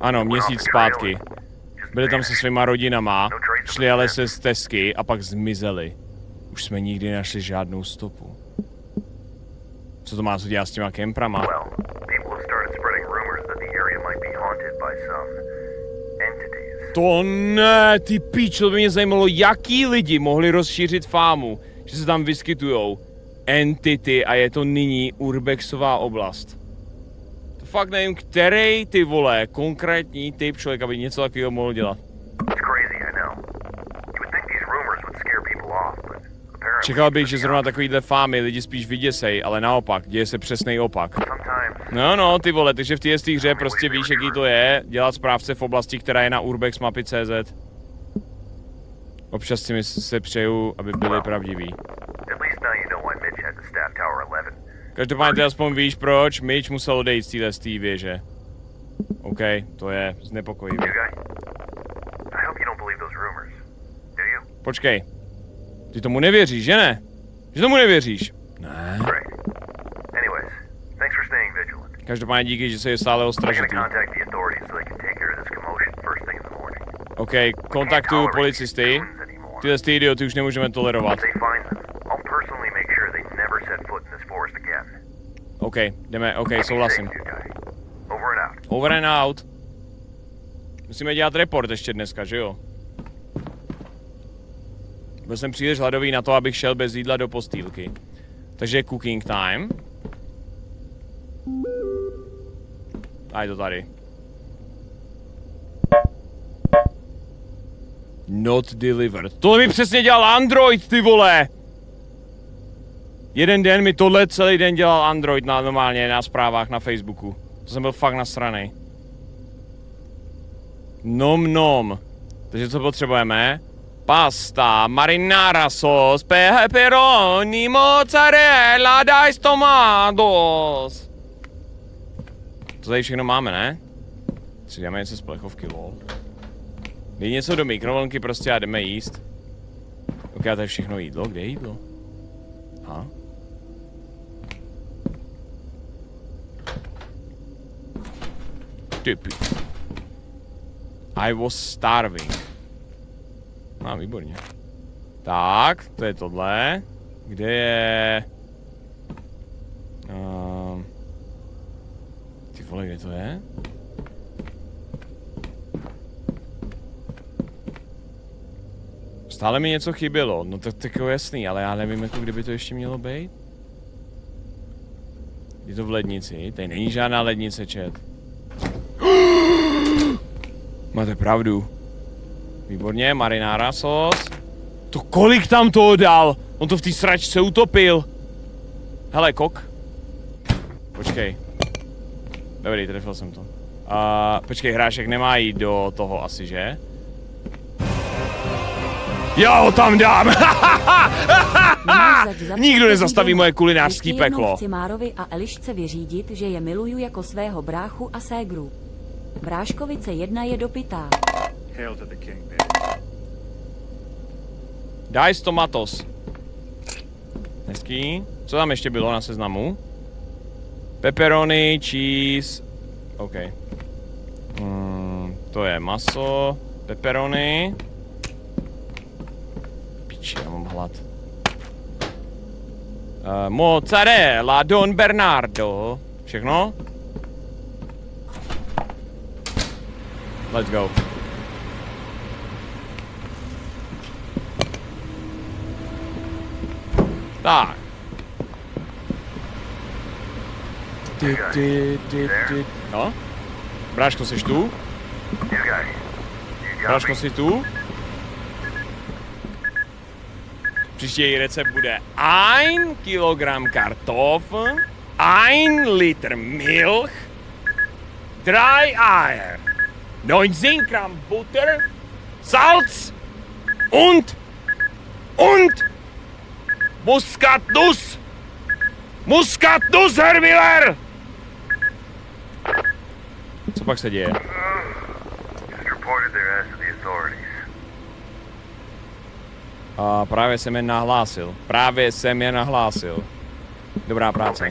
Ano, měsíc zpátky. Byli tam se svýma rodinama, šli ale se stezky a pak zmizeli. Už jsme nikdy nenašli žádnou stopu. Co to má co dělat s těma kemprama? Well, people have started spreading rumors that the area might be haunted by some. To ne, ty píčo, by mě zajímalo, jaký lidi mohli rozšířit fámu, že se tam vyskytujou entity a je to nyní urbexová oblast. To fakt nevím, který ty vole, konkrétní typ člověka by něco takového mohl dělat. It's crazy, I know. You would think these rumors would scare people off, but Čekal bych, že zrovna takovýhle fámy lidi spíš vyděsej, ale naopak, děje se přesný opak. No, no, ty vole, takže v té hře prostě víš, jaký to je, dělat správce v oblasti, která je na urbex mapy CZ. Občas si mi se přeju, aby byly pravdiví. At least now you know why Mitch had to staff Tower 11. Každopádně ty aspoň víš, proč Mitch musel odejít z téhle z té věže. OK, to je znepokojivé. Počkej, ty tomu nevěříš, že ne? Že tomu nevěříš? Ne. Great. Anyways, thanks for staying vigilant. Každopádně díky, že se je stále ostražitý. OK, kontaktuju policisty. Tyhle ty idioty už nemůžeme tolerovat. OK, jdeme, OK, souhlasím. Over and out. Musíme dělat report ještě dneska, že jo? Byl jsem příliš hladový na to, abych šel bez jídla do postýlky. Takže cooking time. A je to tady. Not delivered. Tohle mi přesně dělal Android, ty vole! Jeden den mi tohle celý den dělal Android na, normálně na zprávách na Facebooku. To jsem byl fakt nasranej. Nom nom. Takže co potřebujeme? Pasta, marinara sos, pepperoni, mozzarella, dice tomatos. To tady všechno máme, ne? Si dáme něco z plechovky, lol. Dej něco do mikrovlnky prostě a jdeme jíst. Ok, to je všechno jídlo. Kde je jídlo? Ha? Typy. I was starving. No, výborně. Tak, to je tohle. Kde je... Um, ty vole, kde to je? Stále mi něco chybělo, no to tak jasný, ale já nevím, jako kdyby to ještě mělo být. Je to v lednici, tady není žádná lednice, čet. [gasps] Máte pravdu. Výborně, marinára sos. To kolik tam toho dal? On to v té sračce utopil. Hele, kok. Počkej. Dobrý, trefil jsem to. Uh, počkej, hrášek nemá jít do toho asi, že? Já ho tam dám! [laughs] Nikdo nezastaví moje kulinářský peklo. Chci Márovi a Elišce vyřídit, že je miluju jako svého bráchu a ségru. Bráškovice jedna je dopitá. Hail to the king. Dice tomatos. Hezký. Co tam ještě bylo na seznamu? Pepperoni, cheese. OK. Mm, to je maso. Pepperoni. Piči, já mám hlad. Uh, mozzarella, Don Bernardo. Všechno? Let's go. Tak. Ty, ty, ty, ty. No? Bráško, jsi tu? Bráško, jsi tu? Příští recept bude 1 kilogram kartoffel, 1 liter milch, dry eier, 19 Gramm Butter, Salz und und Muscatnus! Muscatnus, Herr Miller! Co pak se děje? A právě jsem je nahlásil. Právě jsem je nahlásil. Dobrá práce.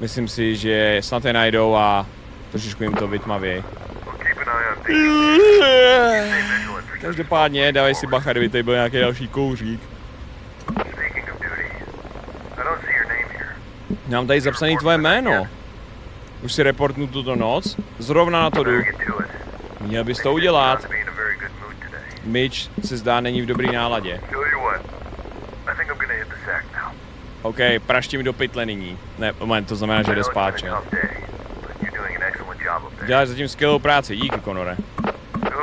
Myslím si, že snad je najdou a trošičku jim to vytmavěj. Každopádně, dávej si bacha, kdyby tady byl nějaký další kouřík. Mám tady zapsaný tvoje jméno. Už si reportnu tuto noc? Zrovna na to jdu. Měl bys to udělat. Mitch se zdá není v dobrý náladě. OK, prašti mi do pytle nyní. Ne, moment, to znamená, že jde spát? Děláš zatím skvělou práci, díky Konore.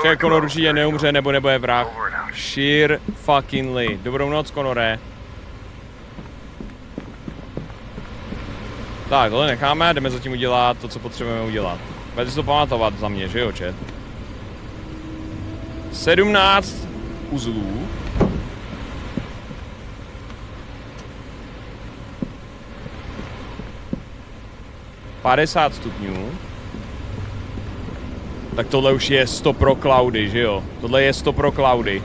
Že Konor určitě neumře nebo nebude vrah. Sheer fucking Lee. Dobrou noc, Konore. Tak, tohle necháme, jdeme zatím udělat to, co potřebujeme udělat. Budete si to pamatovat za mě, že jo, čet? 17 uzlů. Padesát stupňů. Tak tohle už je 100 pro cloudy, že jo? Tohle je 100 pro cloudy.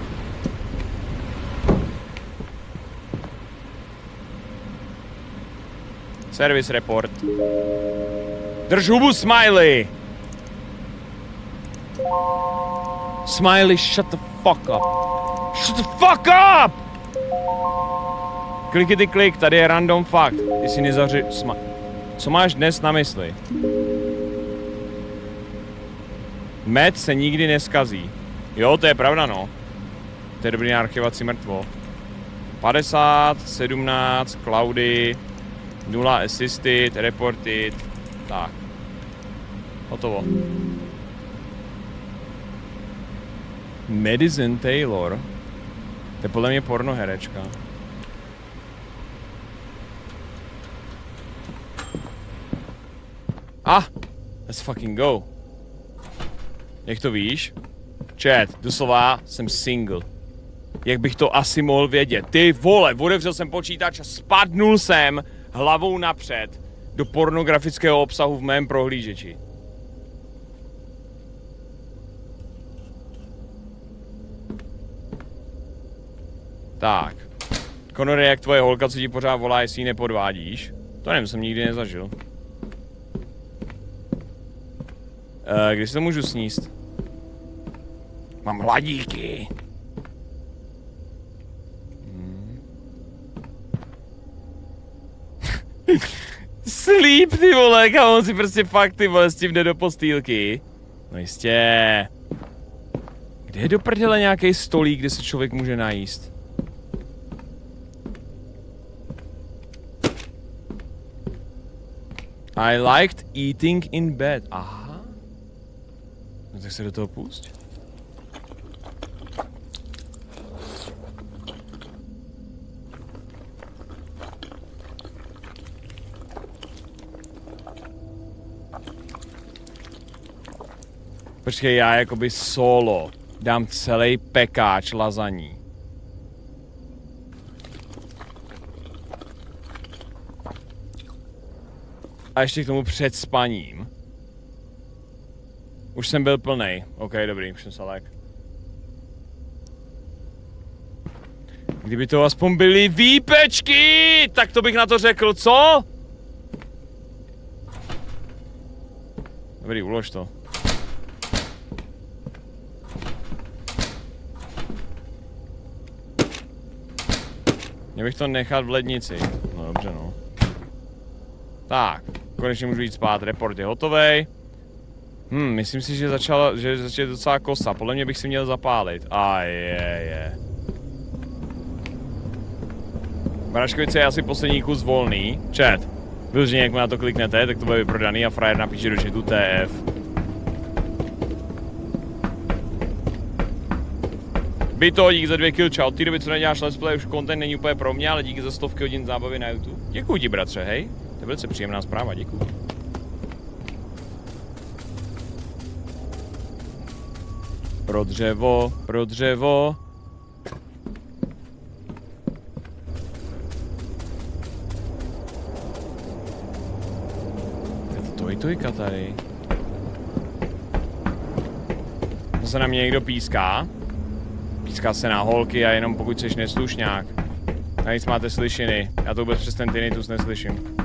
Service report. Drž hubu, Smiley! Smiley, shut the fuck up. Shut the fuck up! Kliky ty klik, tady je random fakt. Jestli nezaři... Sma... Co máš dnes na mysli? Med se nikdy neskazí. Jo, to je pravda, no. To je dobrý na archivaci mrtvo. 50, 17, cloudy, 0 assisted, reported. Tak. Hotovo. Madison Taylor. To je podle mě pornoherečka. Ah! Let's fucking go. Jak to víš? Chat, doslova jsem single. Jak bych to asi mohl vědět? Ty vole, otevřel jsem počítač a spadnul jsem hlavou napřed do pornografického obsahu v mém prohlížeči. Tak. Conor, jak tvoje holka, co ti pořád volá, jestli ji nepodvádíš? To nevím, jsem nikdy nezažil. Uh, kdy si to můžu sníst? Mám hladíky. [laughs] Hmm. Sleep, ty vole, kam on si prostě fakt, ty vole, s tím jde do postýlky. No jistě. Kde je do prdele nějaký stolík, kde se člověk může najíst? I liked eating in bed. Aha. No tak se do toho pust. Počkej, já jakoby solo. dám celý pekáč lazaní. A ještě k tomu před spaním. Už jsem byl plný. OK, dobrý, už jsem se lek. Kdyby to aspoň byly výpečky, tak to bych na to řekl, co? Dobrý, ulož to. Měl bych to nechat v lednici. No dobře, no. Tak, konečně můžu jít spát, report je hotovej. Hm, myslím si, že začala, že začala docela kosa. Podle mě bych si měl zapálit. A je, je. Braškovice je asi poslední kus volný. Chat. Vyloženě, jak na to kliknete, tak to bude vyprodaný a frajer napíše do chatu TF. To, díky za dvě kill, čau. Té doby, co neděláš let's play, už content není úplně pro mě, ale díky za stovky hodin zábavy na YouTube. Děkuji ti, bratře, hej. To je velice příjemná zpráva, děkuji. Pro dřevo, pro dřevo. Tojtojka tady. Zase na mě někdo píská. Píská se na holky a jenom pokud jsi neslušňák. Navíc máte slyšiny. Já to vůbec přes ten tinnitus neslyším.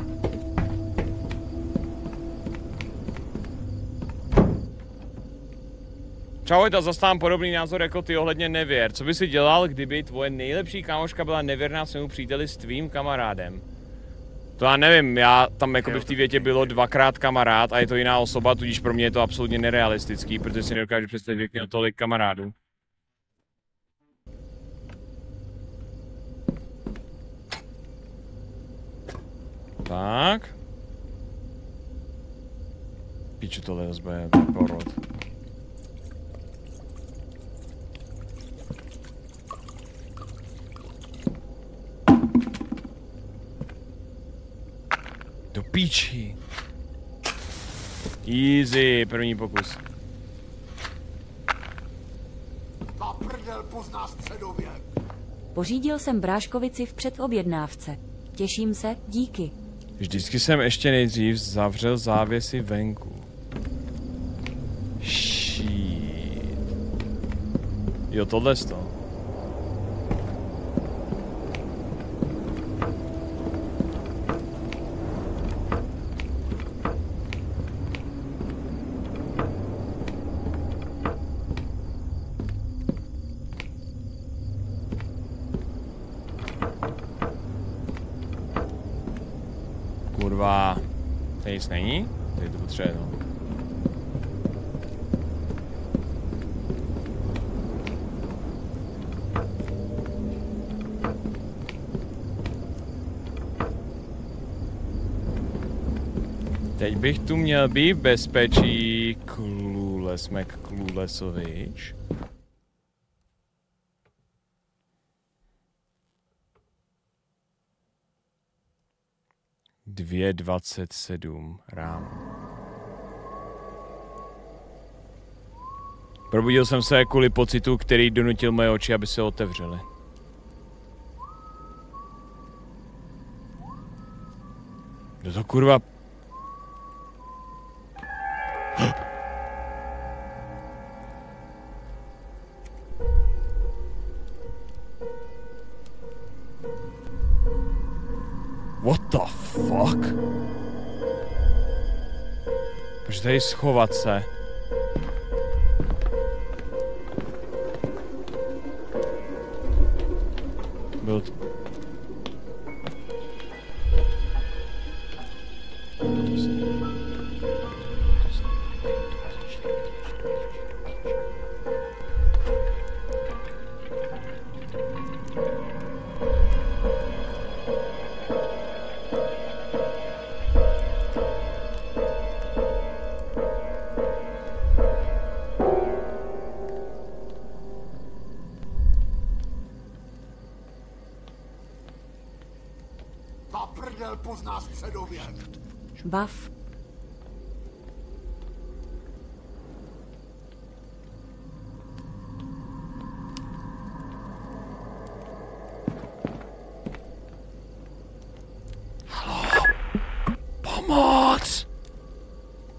Čau, ta zastávám podobný názor jako ty ohledně nevěr. Co by si dělal, kdyby tvoje nejlepší kámoška byla nevěrná svému příteli s tvým kamarádem? To já nevím, já tam jako by v té větě bylo dvakrát kamarád a je to jiná osoba, tudíž pro mě je to absolutně nerealistický, protože si nedokážu představit, měl tolik kamarádů. Tak. Piču to lesbe, to je porod. Do píči. Easy, první pokus. Pořídil jsem bráškovici v předobjednávce. Těším se, díky. Vždycky jsem ještě nejdřív zavřel závěsy venku. Shit. Jo, tohle to. Kurva, tady nic není? Tady to potřebuje, no. Teď bych tu měl být v bezpečí. Clueless McCluelessovič. 2.27 ráno. Probudil jsem se kvůli pocitu, který donutil moje oči, aby se otevřely. Kdo to kurva What Tady schovat se?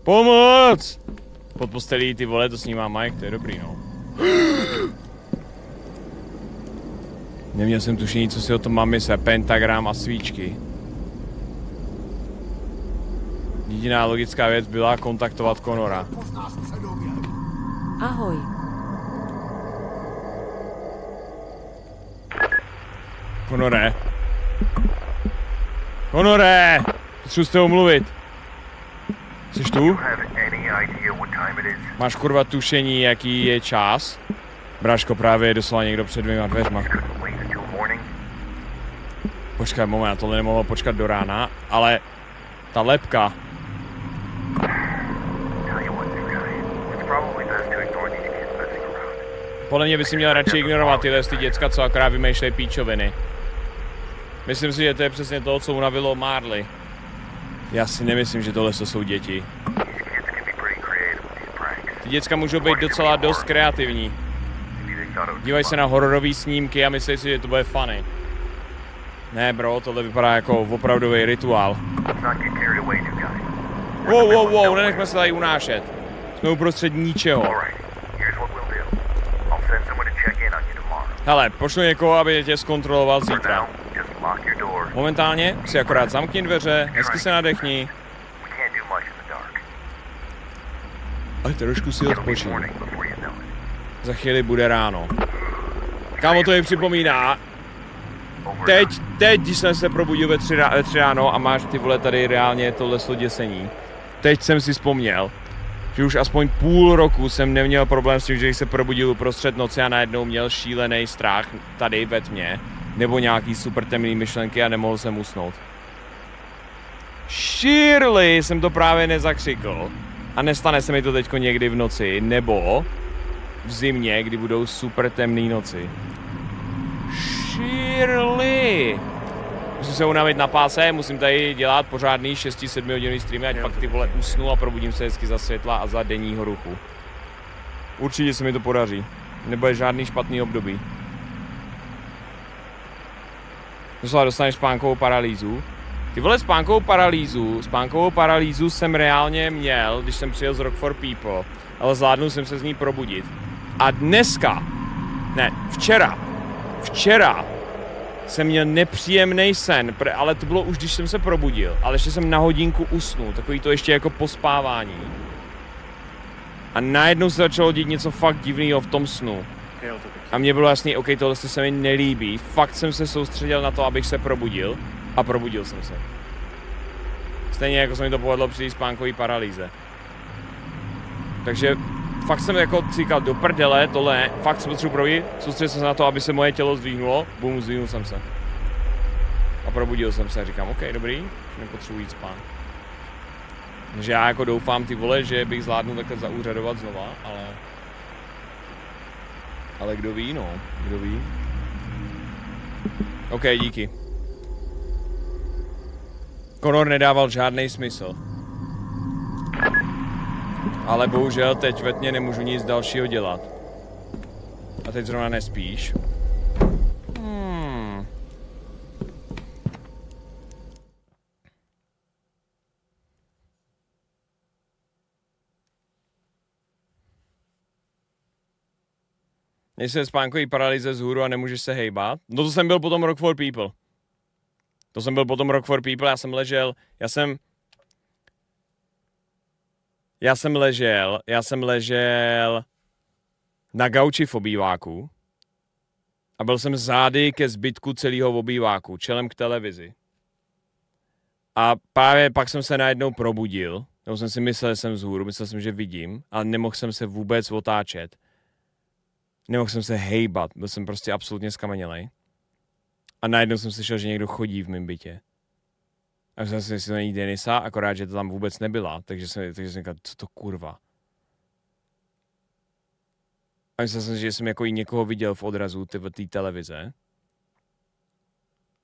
Pomoc! Pod postelí ty vole, to snímá Mike, to je dobrý, no. [gasps] Neměl jsem tušení, co si o tom mám myslet. Pentagram a svíčky. Jediná logická věc byla kontaktovat Konora. Ahoj. Konore. Konore! Potřebuji s tebou mluvit. Jsi tu? Máš kurva tušení, jaký je čas? Bráško, právě je doslova někdo před dvěma dveřma. Počkej, moment, tohle nemohlo počkat do rána, ale ta lepka. Podle mě by si měl radši ignorovat tyhle ty děcka, co akorát vymýšlejí píčoviny. Myslím si, že to je přesně to, co unavilo Marley. Já si nemyslím, že tohle jsou děti. Ty děcka můžou být docela dost kreativní. Dívají se na hororové snímky a myslí si, že to bude funny. Ne, bro, tohle vypadá jako opravdový rituál. Wow, wow, wow, nenechme se tady unášet. Jsme uprostřed ničeho. Hele, pošlu někoho, aby tě zkontroloval zítra. Momentálně si akorát zamkni dveře, hezky se nadechni. Ale trošku si odpočni. Za chvíli bude ráno. Kámo, to mi připomíná. Teď, teď, když jsem se probudil ve tři, ve tři ráno a máš ty vole tady reálně tohle děsení. Teď jsem si vzpomněl, že už aspoň půl roku jsem neměl problém s tím, že jsem se probudil uprostřed noci a najednou měl šílený strach tady ve tmě nebo nějaký super temný myšlenky a nemohl jsem usnout. Shirley jsem to právě nezakřikl. A nestane se mi to teďko někdy v noci, nebo v zimě, kdy budou super temné noci. Shirley! Musím se unavit na páse, musím tady dělat pořádný 6-7 hodinový streamy, ať pak ty vole usnu a probudím se hezky za světla a za denního ruchu. Určitě se mi to podaří. Nebude žádný špatný období. Doslova dostaneš spánkovou paralýzu. Ty vole spánkovou paralýzu, spánkovou paralýzu jsem reálně měl, když jsem přijel z Rock for People, ale zvládnul jsem se z ní probudit. A dneska, ne, včera, včera jsem měl nepříjemný sen, ale to bylo už, když jsem se probudil, ale ještě jsem na hodinku usnul, takový to ještě jako pospávání. A najednou se začalo dít něco fakt divného v tom snu. A mně bylo jasný, OK, tohle se mi nelíbí. Fakt jsem se soustředil na to, abych se probudil. A probudil jsem se. Stejně jako se mi to povedlo při spánkové paralýze. Takže fakt jsem jako říkal, do prdele, tohle, fakt jsem potřebuji probudit, soustředil jsem se na to, aby se moje tělo zdvihnulo, bum, zdvihnul jsem se. A probudil jsem se a říkám, OK, dobrý, už nepotřebuji jít spát. Takže já jako doufám ty vole, že bych zvládnul takhle zaúřadovat znova, ale ale kdo ví, no. Kdo ví. OK, díky. Konor nedával žádný smysl. Ale bohužel teď ve tmě nemůžu nic dalšího dělat. A teď zrovna nespíš. Nejsi spánkový paralýze z hůru a nemůžeš se hejbat. No to jsem byl potom Rock for People. To jsem byl potom Rock for People, já jsem ležel, já jsem... Já jsem ležel, já jsem ležel na gauči v obýváku a byl jsem zády ke zbytku celého obýváku, čelem k televizi. A právě pak jsem se najednou probudil, nebo jsem si myslel, že jsem vzhůru, myslel jsem, že vidím, ale nemohl jsem se vůbec otáčet nemohl jsem se hejbat, byl jsem prostě absolutně skamenělej. A najednou jsem slyšel, že někdo chodí v mém bytě. A jsem si myslel, že to není Denisa, akorát, že to tam vůbec nebyla, takže jsem, takže jsem říkal, co to kurva. A myslel jsem, že jsem jako i někoho viděl v odrazu té televize.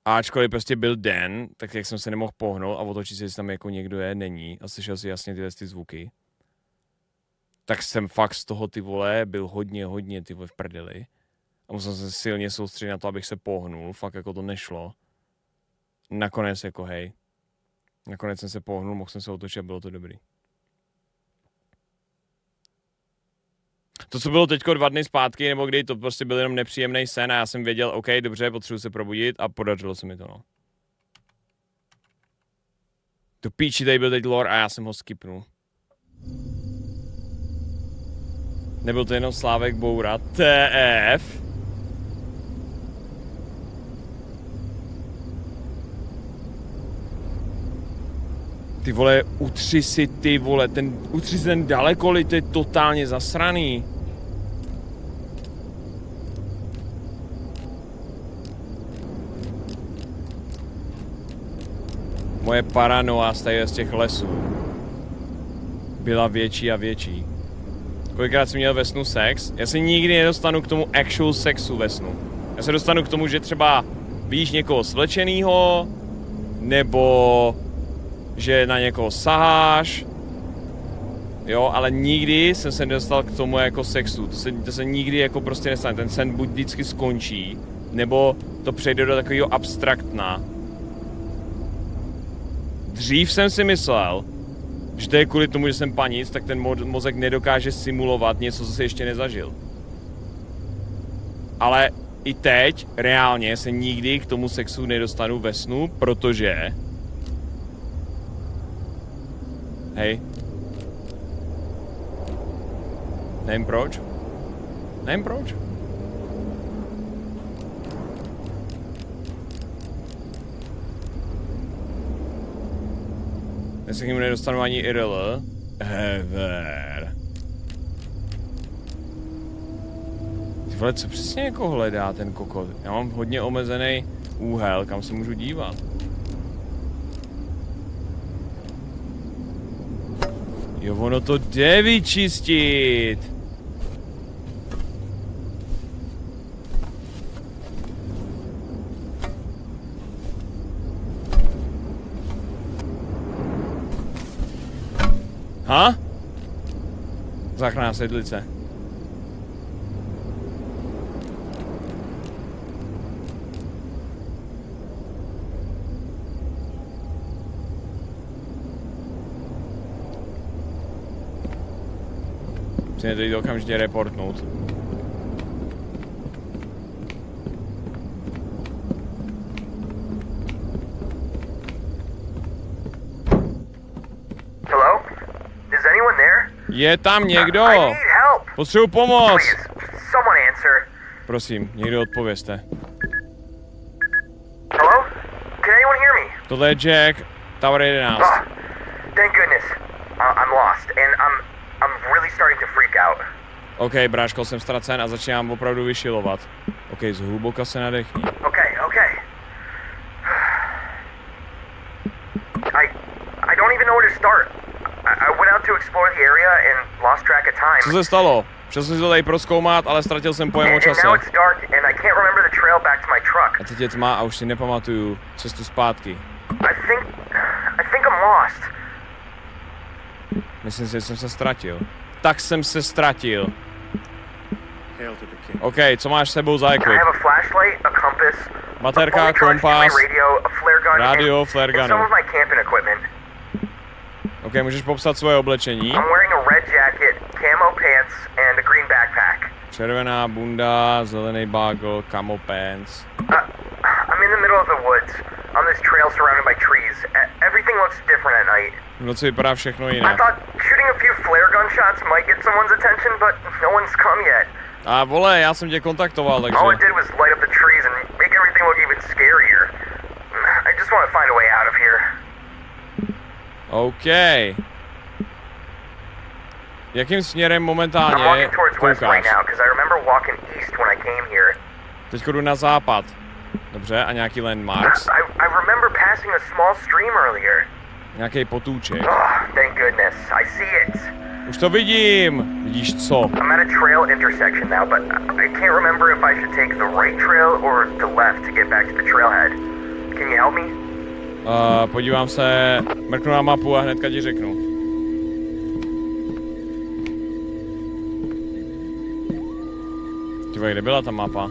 A ačkoliv prostě byl den, tak jak jsem se nemohl pohnout a otočit si, jestli tam jako někdo je, není. A slyšel si jasně tyhle ty zvuky tak jsem fakt z toho ty vole byl hodně, hodně ty vole v prdeli. A musel jsem se silně soustředit na to, abych se pohnul, fakt jako to nešlo. Nakonec jako hej. Nakonec jsem se pohnul, mohl jsem se otočit a bylo to dobrý. To, co bylo teďko dva dny zpátky, nebo kdy, to prostě byl jenom nepříjemný sen a já jsem věděl, OK, dobře, potřebuji se probudit a podařilo se mi to, no. To píči, tady byl teď lore a já jsem ho skipnul. Nebyl to jenom Slávek Boura, TF. Ty vole, utři si ty vole, ten, utři si ten dalekolit, to je totálně zasraný. Moje paranoa z těch lesů byla větší a větší. Kolikrát jsem měl ve snu sex? Já se nikdy nedostanu k tomu actual sexu ve snu. Já se dostanu k tomu, že třeba víš někoho svlečenýho, nebo že na někoho saháš, jo, ale nikdy jsem se nedostal k tomu jako sexu. To se, to se nikdy jako prostě nestane. Ten sen buď vždycky skončí, nebo to přejde do takového abstraktna. Dřív jsem si myslel, že to je kvůli tomu, že jsem panic, tak ten mo mozek nedokáže simulovat něco, co se ještě nezažil. Ale i teď, reálně, se nikdy k tomu sexu nedostanu ve snu, protože Hej. Nevím proč. Nevím proč. Já se k němu nedostanu ani IRL. Ever. Ty vole, co přesně jako hledá ten kokot? Já mám hodně omezený úhel, kam se můžu dívat. Jo, ono to jde vyčistit. Ha? Záchranná sedlice. Musíme to jít okamžitě reportnout. Hello? Is anyone there? Je tam někdo? Potřebuji pomoc. Prosím, někdo odpověste. Hello? Can anyone hear me? Tohle je Jack, Tower 11. Oh, thank goodness. Uh, I'm lost and I'm I'm really starting to freak out. OK, bráško, jsem ztracen a začínám opravdu vyšilovat. OK, zhluboka se nadechni. OK, OK. I, I don't even know where to start. I, I went out to explore the area and lost track of time. Co se stalo? Šel jsem si to tady proskoumat, ale ztratil jsem pojem o čase. A teď je tma a už si nepamatuju cestu zpátky. I think, I think I'm lost. Myslím si, že jsem se ztratil. Tak jsem se ztratil. OK, co máš s sebou za equip? Baterka, kompas, radio, flare gun. OK, můžeš popsat svoje oblečení. Červená bunda, zelený bagel, camo pants. Uh, I'm in the middle of the woods, on this trail surrounded by trees. Everything looks different at night. V noci vypadá všechno jinak. I thought shooting a few flare gun shots might get someone's attention, but no one's come yet. A vole, já jsem tě kontaktoval, takže... All it did was light up the trees and make everything look even scarier. I just want to find a way out of here. OK. Jakým směrem momentálně koukáš? Teď jdu na západ. Dobře, a nějaký landmarks? I, I remember passing a small stream earlier. Nějaký potůček. Oh, thank goodness. I see it. Už to vidím. Vidíš co? I'm at a trail intersection now, but I can't remember if I should take the right trail or the left to get back to the trailhead. Can you help me? Uh, podívám se, mrknu na mapu a hnedka ti řeknu. Tyva, kde byla ta mapa?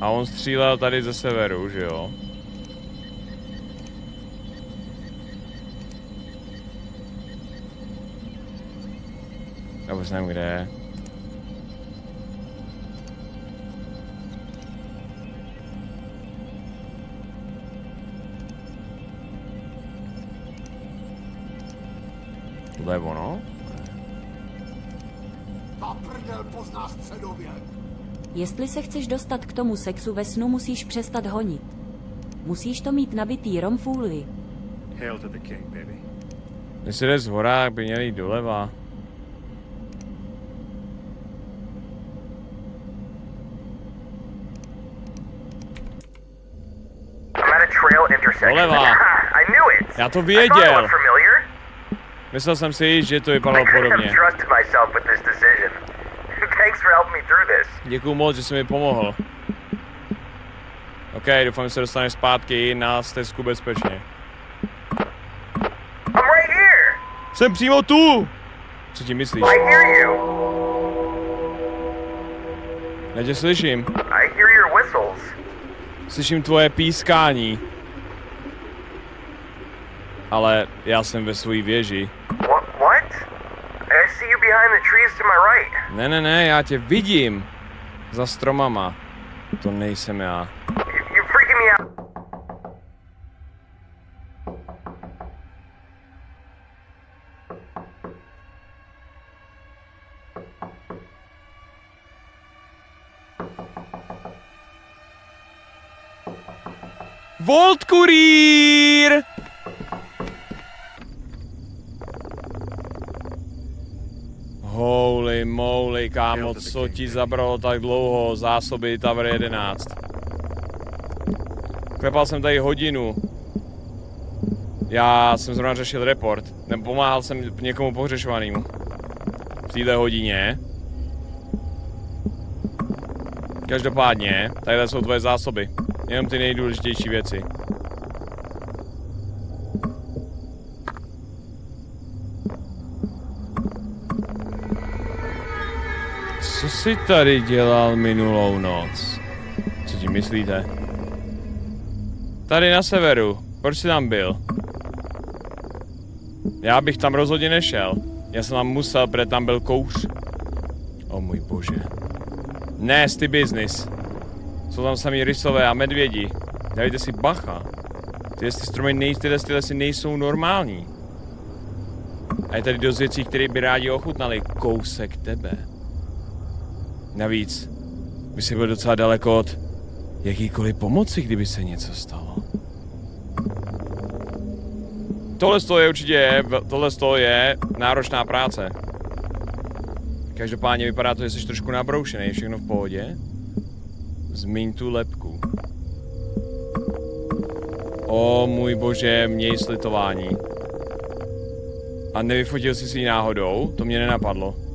a on střílel tady ze severu, že jo? Já vůbec nevím, kde je. Tohle je ono? Jestli se chceš dostat k tomu sexu ve snu, musíš přestat honit. Musíš to mít nabitý rom fůli. Hail to the king, baby. Jestli jde z hora, by měl jít doleva. Doleva. [laughs] Já to věděl. Myslel jsem si, že to vypadalo podobně. [laughs] Děkuju moc, že jsi mi pomohl. OK, doufám, že se dostaneš zpátky na stezku bezpečně. Jsem přímo tu! Co ti myslíš? Já tě slyším. Slyším tvoje pískání. Ale já jsem ve své věži. Ne, ne, ne, já tě vidím. Za stromama. To nejsem já. Volt Kurír! Holy kámo, co ti zabralo tak dlouho? Zásoby Tower 11. Klepal jsem tady hodinu. Já jsem zrovna řešil report. Nebo pomáhal jsem někomu pohřešovanému. V téhle hodině. Každopádně, tadyhle jsou tvoje zásoby. Jenom ty nejdůležitější věci. Jsi tady dělal minulou noc? Co ti myslíte? Tady na severu. Proč jsi tam byl? Já bych tam rozhodně nešel. Já jsem tam musel, protože tam byl kouř. O můj bože. Nasty business. Jsou tam sami rysové a medvědi. Dajte si bacha. Tyhle ty stromy nej, tyhle, tyhle si nejsou normální. A je tady dost věcí, které by rádi ochutnali. Kousek tebe. Navíc by si byl docela daleko od jakýkoliv pomoci, kdyby se něco stalo. Tohle je určitě, tohle je náročná práce. Každopádně vypadá to, že jsi trošku nabroušený, je všechno v pohodě. Zmíň tu lepku. O můj bože, měj slitování. A nevyfotil jsi si ji náhodou? To mě nenapadlo.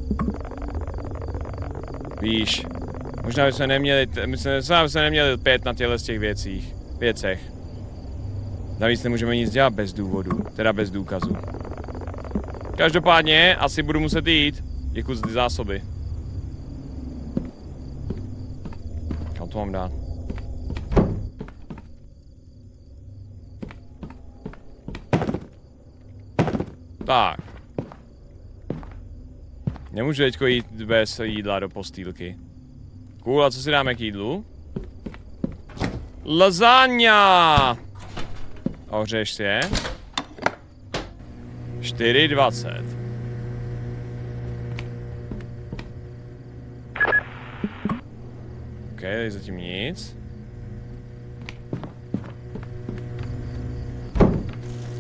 Víš, možná bychom neměli, možná bychom neměli pět na těchto z těch věcích, věcech. Navíc nemůžeme nic dělat bez důvodu, teda bez důkazu. Každopádně, asi budu muset jít. Děkuji za ty zásoby. Kam to mám dát? Tak. Nemůžu teďko jít bez jídla do postýlky. Cool, a co si dáme k jídlu? Lasagna! Ohřeš si je. 4,20. OK, tady zatím nic.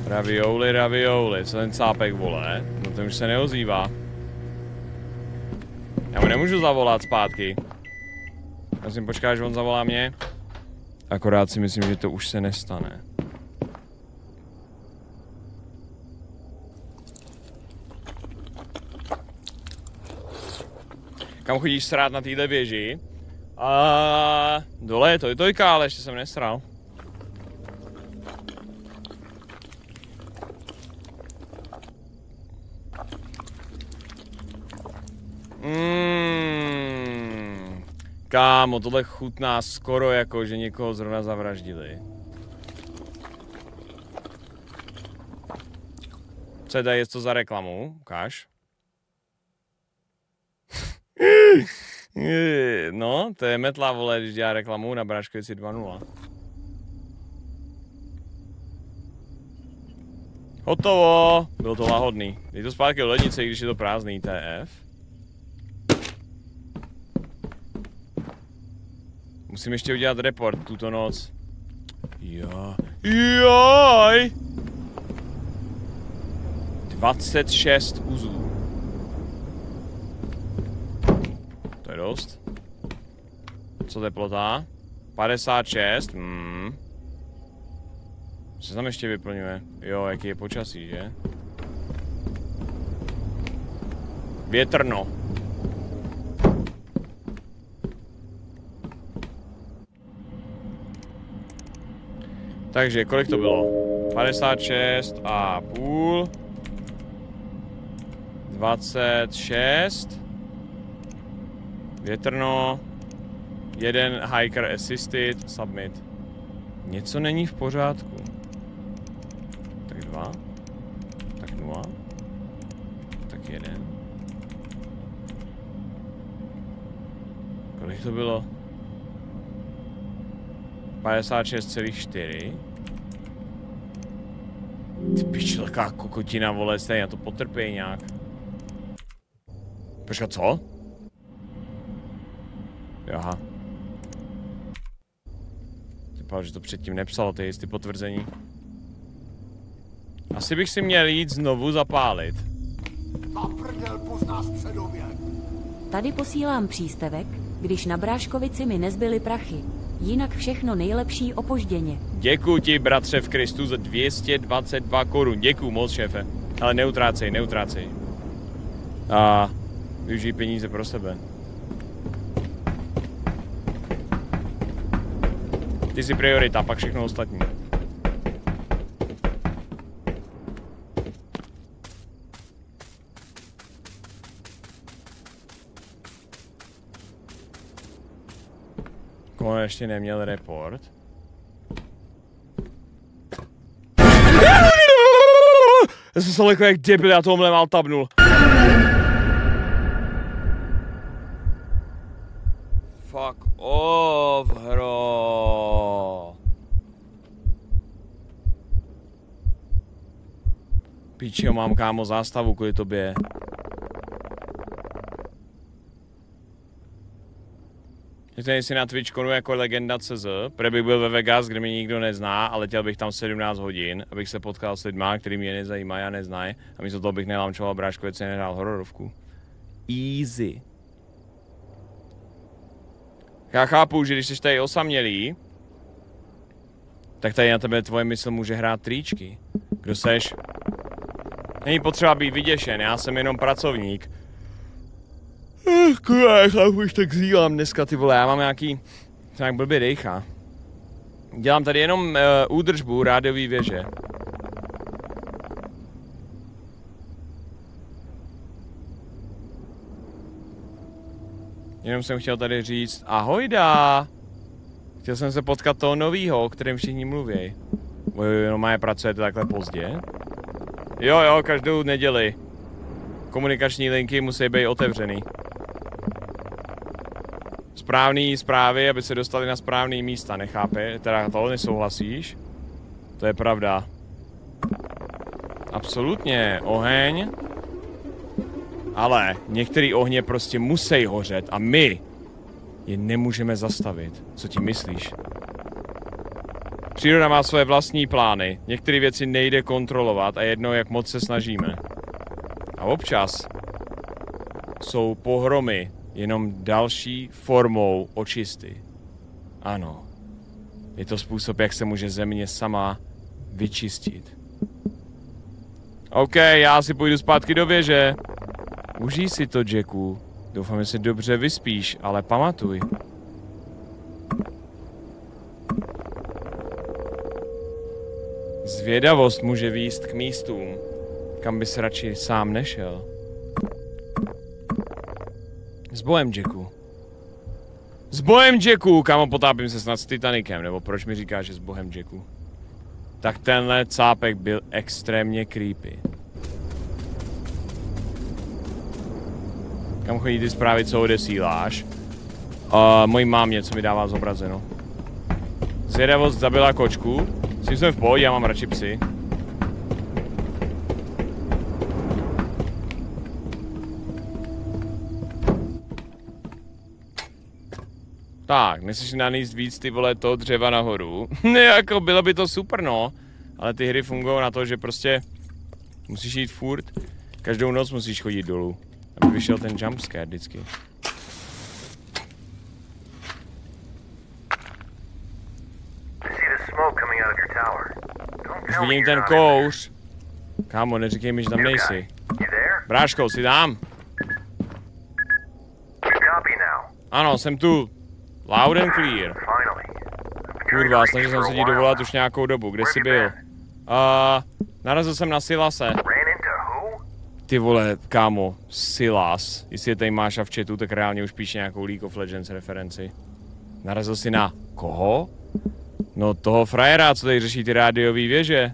Ravioli, ravioli, co ten cápek vole? No ten už se neozývá nemůžu zavolat zpátky. Já si počká, že on zavolá mě. Akorát si myslím, že to už se nestane. Kam chodíš srát na téhle věži? A dole je to, je to ale ještě jsem nesral. Kámo, tohle chutná skoro jako, že někoho zrovna zavraždili. Co je tady, co za reklamu? Ukáž. [laughs] no, to je metla, vole, když dělá reklamu na Bráškovici 2.0. Hotovo! Bylo to lahodný. Dej to zpátky do lednice, když je to prázdný TF. Musím ještě udělat report tuto noc. Jo. Joj! 26 uzů. To je dost. Co teplota? 56, hmm. Co se tam ještě vyplňuje? Jo, jaký je počasí, že? Větrno. Takže kolik to bylo? 56 a půl. 26. Větrno. Jeden hiker assisted. Submit. Něco není v pořádku. Tak dva. Tak nula. Tak jeden. Kolik to bylo? 56,4. Ty pičo, taká kokotina, vole, stejně na to potrpěj nějak. Počkat, co? Jaha. Vypadalo, že to předtím nepsalo, ty jistý potvrzení. Asi bych si měl jít znovu zapálit. Tady posílám příspěvek, když na Bráškovici mi nezbyly prachy. Jinak všechno nejlepší opožděně. Děkuji ti, bratře v Kristu, za 222 korun. Děkuji moc, šéfe. Ale neutrácej, neutrácej. A využij peníze pro sebe. Ty jsi priorita, pak všechno ostatní. Koho ještě neměl report? Já jsem se jako jak debil, já tomhle mal tabnul. Fuck off, hro. Píčio, mám kámo zástavu kvůli tobě. Že si na Twitchkonu jako legenda CZ, protože bych byl ve Vegas, kde mě nikdo nezná, ale letěl bych tam 17 hodin, abych se potkal s lidmi, který mě nezajímají a neznají. A místo toho bych nelamčoval bráškovic a nehrál hororovku. Easy. Já chápu, že když jsi tady osamělý, tak tady na tebe tvoje mysl může hrát tričky. Kdo seš? Není potřeba být vyděšen, já jsem jenom pracovník. Kurva, já už tak zílám dneska, ty vole, já mám nějaký, nějak blbě dejcha. Dělám tady jenom uh, údržbu rádiový věže. Jenom jsem chtěl tady říct, ahojda! Chtěl jsem se potkat toho novýho, o kterém všichni mluví. Jenom má pracujete takhle pozdě? Jo, jo, každou neděli. Komunikační linky musí být otevřený správné zprávy, aby se dostali na správné místa, nechápe? Teda to nesouhlasíš? To je pravda. Absolutně, oheň. Ale některé ohně prostě musí hořet a my je nemůžeme zastavit. Co ti myslíš? Příroda má své vlastní plány. Některé věci nejde kontrolovat a jedno, jak moc se snažíme. A občas jsou pohromy jenom další formou očisty. Ano, je to způsob, jak se může země sama vyčistit. OK, já si půjdu zpátky do věže. Užij si to, Jacku. Doufám, že si dobře vyspíš, ale pamatuj. Zvědavost může výjist k místům, kam bys radši sám nešel. S bojem, Jacku. S bohem, Jacku! Kámo, potápím se snad s Titanikem, nebo proč mi říkáš, že s bohem, Jacku? Tak tenhle cápek byl extrémně creepy. Kam chodí ty zprávy, co odesíláš? Uh, mojí mámě, co mi dává zobrazeno. Zvědavost zabila kočku. S jsem v pohodě, já mám radši psy. Tak, nechceš naníst víc ty vole toho dřeva nahoru? [laughs] ne, jako bylo by to super no. Ale ty hry fungují na to, že prostě musíš jít furt. Každou noc musíš chodit dolů. Aby vyšel ten jumpscare vždycky. Už vidím ten kouř. Kámo, neříkej mi, že tam nejsi. Bráško, si tam? Ano, jsem tu. Loud and clear. Kurva, snažil jsem se ti dovolat už nějakou dobu. Kde jsi byl? Uh, narazil jsem na Silase. Ty vole, kámo, Silas. Jestli je tady máš a v chatu, tak reálně už píše nějakou League of Legends referenci. Narazil si na koho? No toho frajera, co tady řeší ty rádiové věže.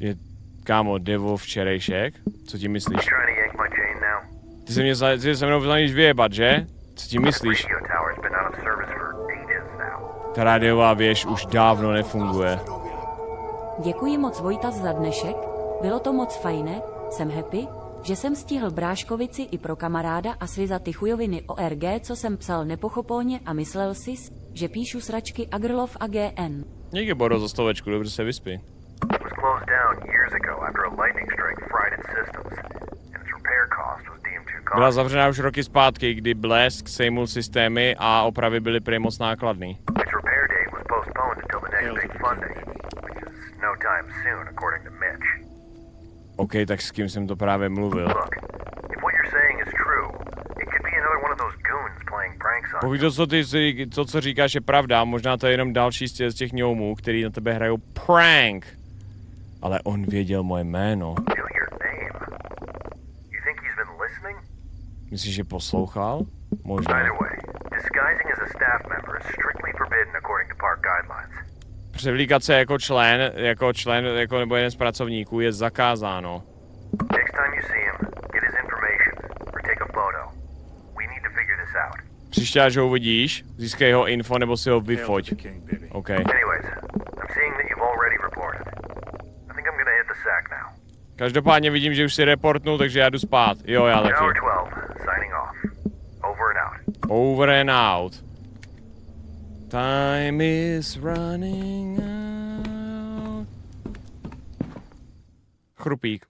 Je, kámo, devo včerejšek? Co ti myslíš? Ty se mě za, ty se mnou snažíš vyjebat, že? Co ti myslíš? Ta rádiová věž už dávno nefunguje. Děkuji moc Vojtas za dnešek, bylo to moc fajné, jsem happy, že jsem stihl Bráškovici i pro kamaráda a sviza ty chujoviny ORG, co jsem psal nepochopolně a myslel si, že píšu sračky Agrlov a GN. Díky Boro za stovečku, dobře se vyspí. Byla zavřená už roky zpátky, kdy Blesk sejmul systémy a opravy byly prý moc nákladný. OK, tak s kým jsem to právě mluvil? Pokud to, co, ty, to, co říkáš, je pravda, možná to je jenom další z těch ňoumů, který na tebe hrajou prank. Ale on věděl moje jméno. Myslíš, že poslouchal? Možná. Převlíkat se jako člen, jako člen, jako nebo jeden z pracovníků je zakázáno. Příště, až ho uvidíš, získej jeho info nebo si ho vyfoť. OK. Každopádně vidím, že už si reportnul, takže já jdu spát. Jo, já taky. Over and out. Time is running out. Chrupík.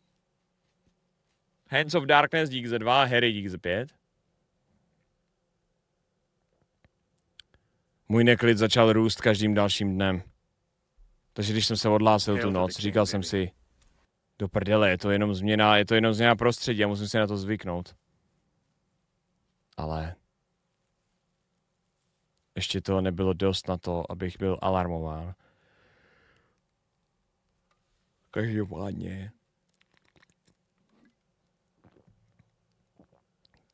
Hands of Darkness dík ze 2, Harry dík ze 5. Můj neklid začal růst každým dalším dnem. Takže když jsem se odhlásil tu noc, říkal jsem si, do prdele, je to jenom změna, je to jenom změna prostředí a musím si na to zvyknout. Ale ještě to nebylo dost na to, abych byl alarmován. Každopádně.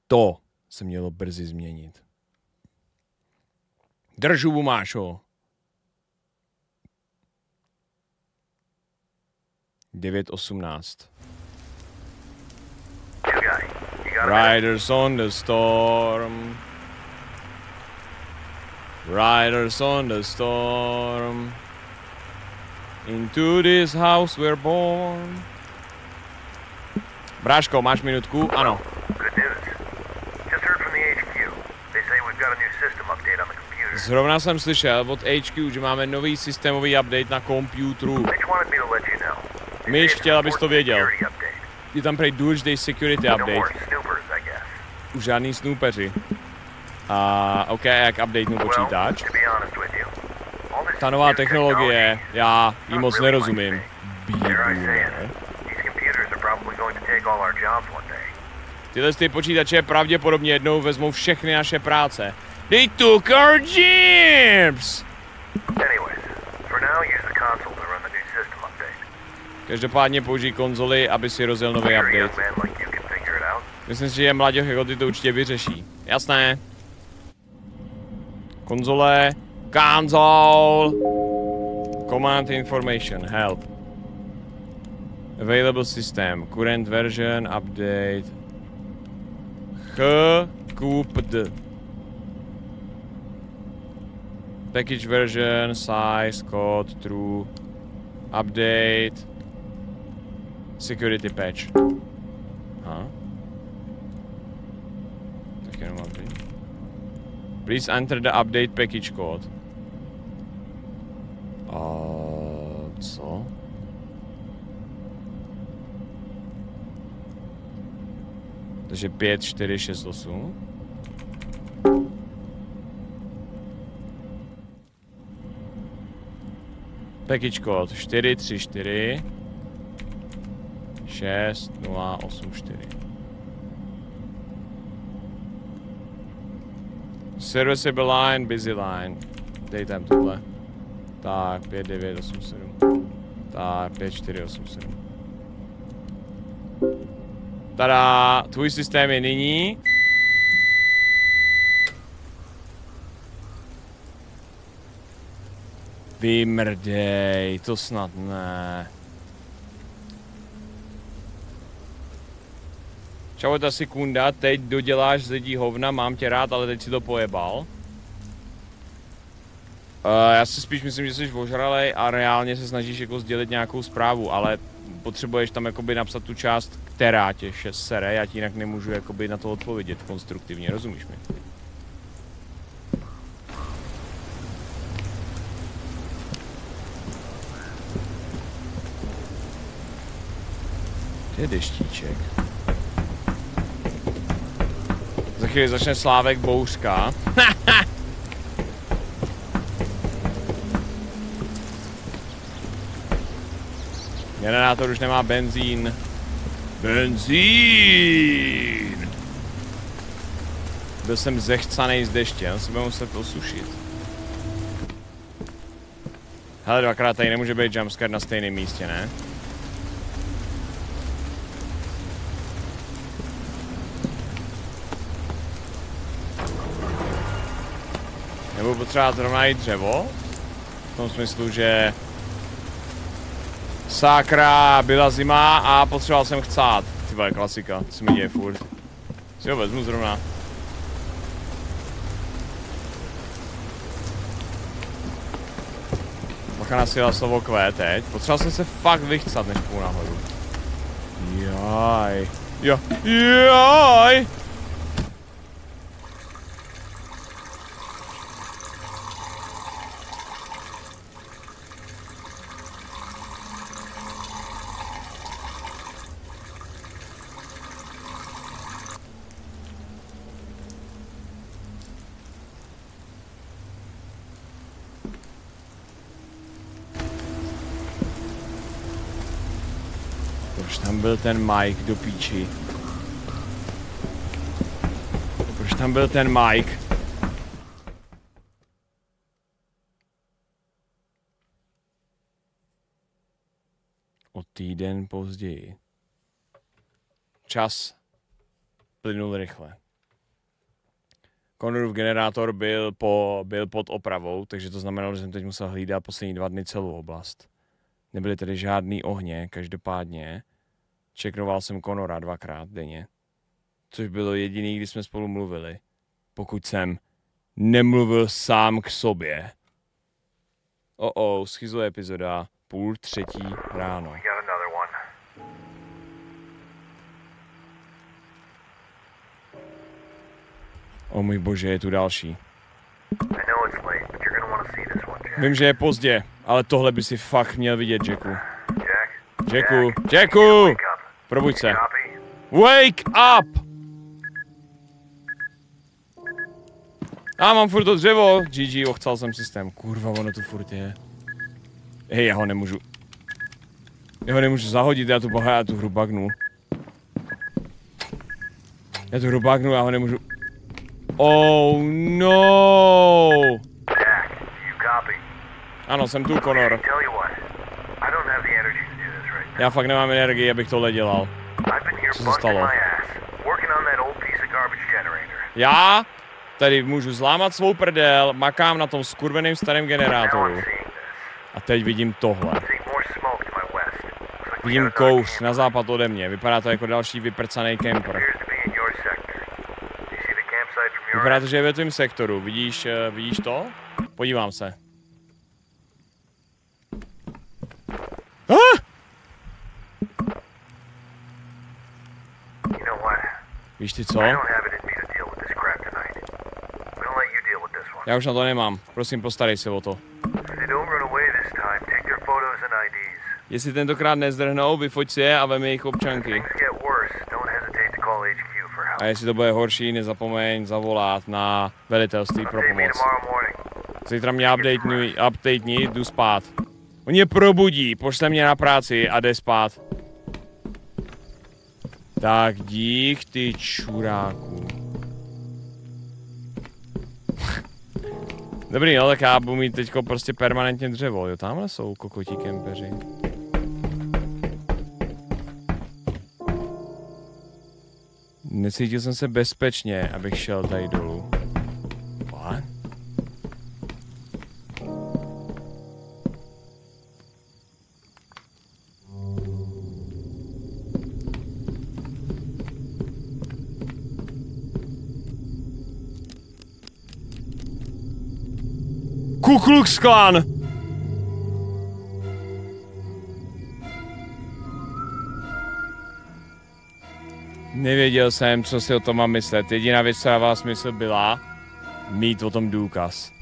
To se mělo brzy změnit. Držu, Mášo. 9.18. Riders on the storm. Riders on the storm. Into this house we're born. Bráško, máš minutku? Ano. Zrovna jsem slyšel od HQ, že máme nový systémový update na počítaču. Myš chtěl, abys to věděl. Je tam prej důležitý security update. Už žádný snoopeři. A OK, jak updatenu počítač? Ta nová technologie, já jí moc nerozumím. Bíbule. Tyhle ty počítače pravděpodobně jednou vezmou všechny naše práce. They took our update. Každopádně použij konzoli, aby si rozjel nový update. Myslím si, že mladěch jako ty to určitě vyřeší. Jasné. Konzole. Console. Command information. Help. Available system. Current version. Update. QPD. Package version. Size. Code. True. Update. Security patch. Aha. Tak jenom update. Please enter the update package code. A co? Takže 5, 4, 6, 8. Package code 4, 3, 4 6, 0, 8, 4. Serviceable line, busy line. Dej tam tohle. Tak, 5, 9, 8, 7. Tak, 5, 4, 8, 7. Tada, tvůj systém je nyní. Vymrdej, to snad ne. Čau, ta sekunda, teď doděláš z lidí hovna, mám tě rád, ale teď si to pojebal. Uh, já si spíš myslím, že jsi ožralej a reálně se snažíš jako sdělit nějakou zprávu, ale potřebuješ tam jakoby napsat tu část, která tě sere, já ti jinak nemůžu jakoby na to odpovědět konstruktivně, rozumíš mi? Kde je deštíček? Za chvíli začne Slávek bouřka. [laughs] Generátor už nemá benzín. Benzín! Byl jsem zechcanej z deště, on se bude muset osušit. Hele, dvakrát tady nemůže být jumpscare na stejném místě, ne? Nebo potřeba zrovna i dřevo? V tom smyslu, že... Sakra, byla zima a potřeboval jsem chcát. Ty vole, klasika, to mi děje furt. Si ho vezmu zrovna. Bacha na sila slovo Q teď. Potřeboval jsem se fakt vychcat, než půjdu nahoru. Jaj. Jo. Jaj. Proč tam byl ten Mike do píči? Proč tam byl ten Mike? O týden později. Čas plynul rychle. Connorův generátor byl, po, byl pod opravou, takže to znamenalo, že jsem teď musel hlídat poslední dva dny celou oblast. Nebyly tedy žádný ohně, každopádně čeknoval jsem Conora dvakrát denně. Což bylo jediný, kdy jsme spolu mluvili. Pokud jsem nemluvil sám k sobě. O oh, schizo epizoda, půl třetí ráno. O můj bože, je tu další. Vím, že je pozdě, ale tohle by si fakt měl vidět, Jacku. Jack? Jacku, Jack? Jacku! Probuď se. Wake up! A mám furt to dřevo. GG, ochcal jsem systém. Kurva, ono tu furt je. Hej, já ho nemůžu. Já ho nemůžu zahodit, já tu, já tu hru bagnu. Já tu hru bagnu, já ho nemůžu... Oh no! Ano, jsem tu, Connor. Tell you what, I don't have the energy to do this right now. Já fakt nemám energii, abych tohle dělal. Co se stalo? Já tady můžu zlámat svou prdel, makám na tom skurveném starém generátoru. A teď vidím tohle. Vidím kouř na západ ode mě. Vypadá to jako další vyprcaný kemper. Vypadá to, že je ve tvém sektoru. Vidíš, eh, vidíš to? Podívám se. Ah! You know what? Víš ty co? I don't have it in me to deal with this crap tonight. I'm gonna let you deal with this one. Já už na to nemám. Prosím, postarej se o to. Jestli tentokrát nezdrhnou, vyfoť si je a vem jejich občanky. A jestli to bude horší, nezapomeň zavolat na velitelství pro Update pomoc. Zítra mě updateni, updateni, jdu spát. On je probudí, pošle mě na práci a jde spát. Tak dík ty čuráku. [laughs] Dobrý, no tak já budu mít teďko prostě permanentně dřevo, jo, tamhle jsou kokotí kempeři. Necítil jsem se bezpečně, abych šel tady dolů. Klux Klan! Nevěděl jsem, co si o tom mám myslet. Jediná věc, co dává smysl, byla mít o tom důkaz.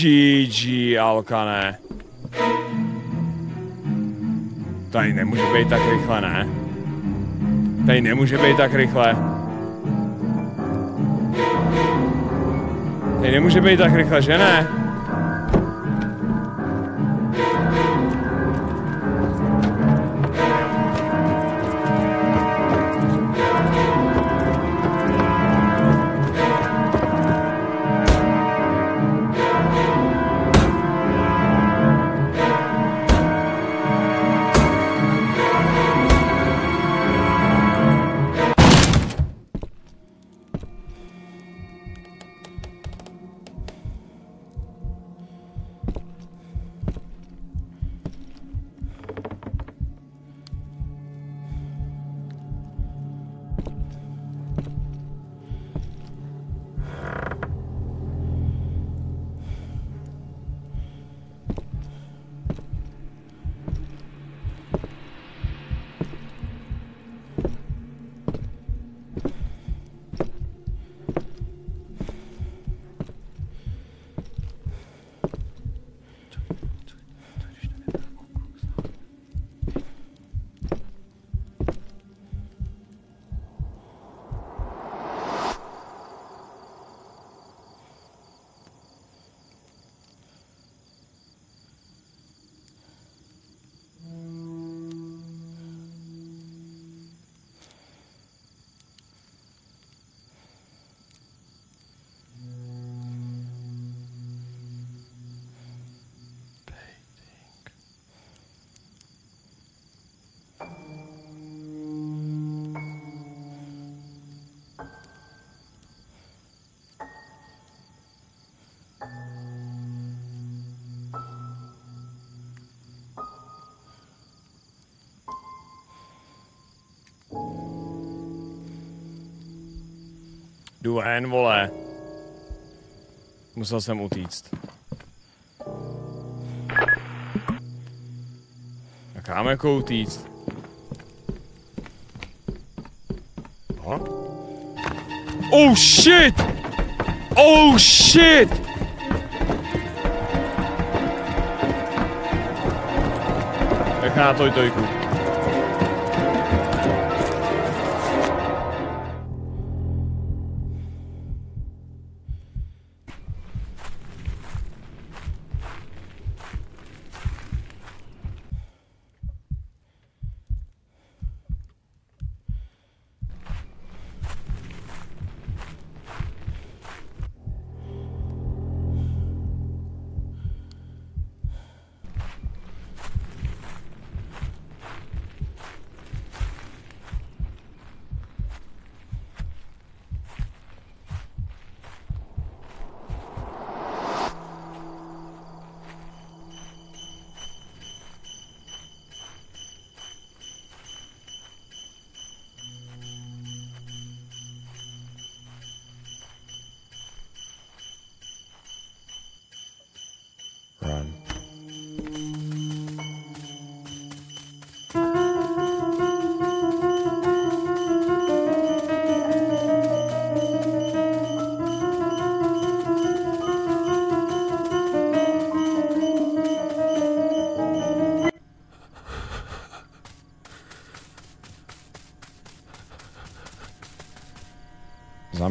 GG, Alkané. Tady nemůže být tak rychle, ne? Tady nemůže být tak rychle. Tady nemůže být tak rychle, že ne? Jdu ven, vole. Musel jsem utíct. A kam jako utíct? Aha. Oh shit! Oh shit! Tak na toj tojku.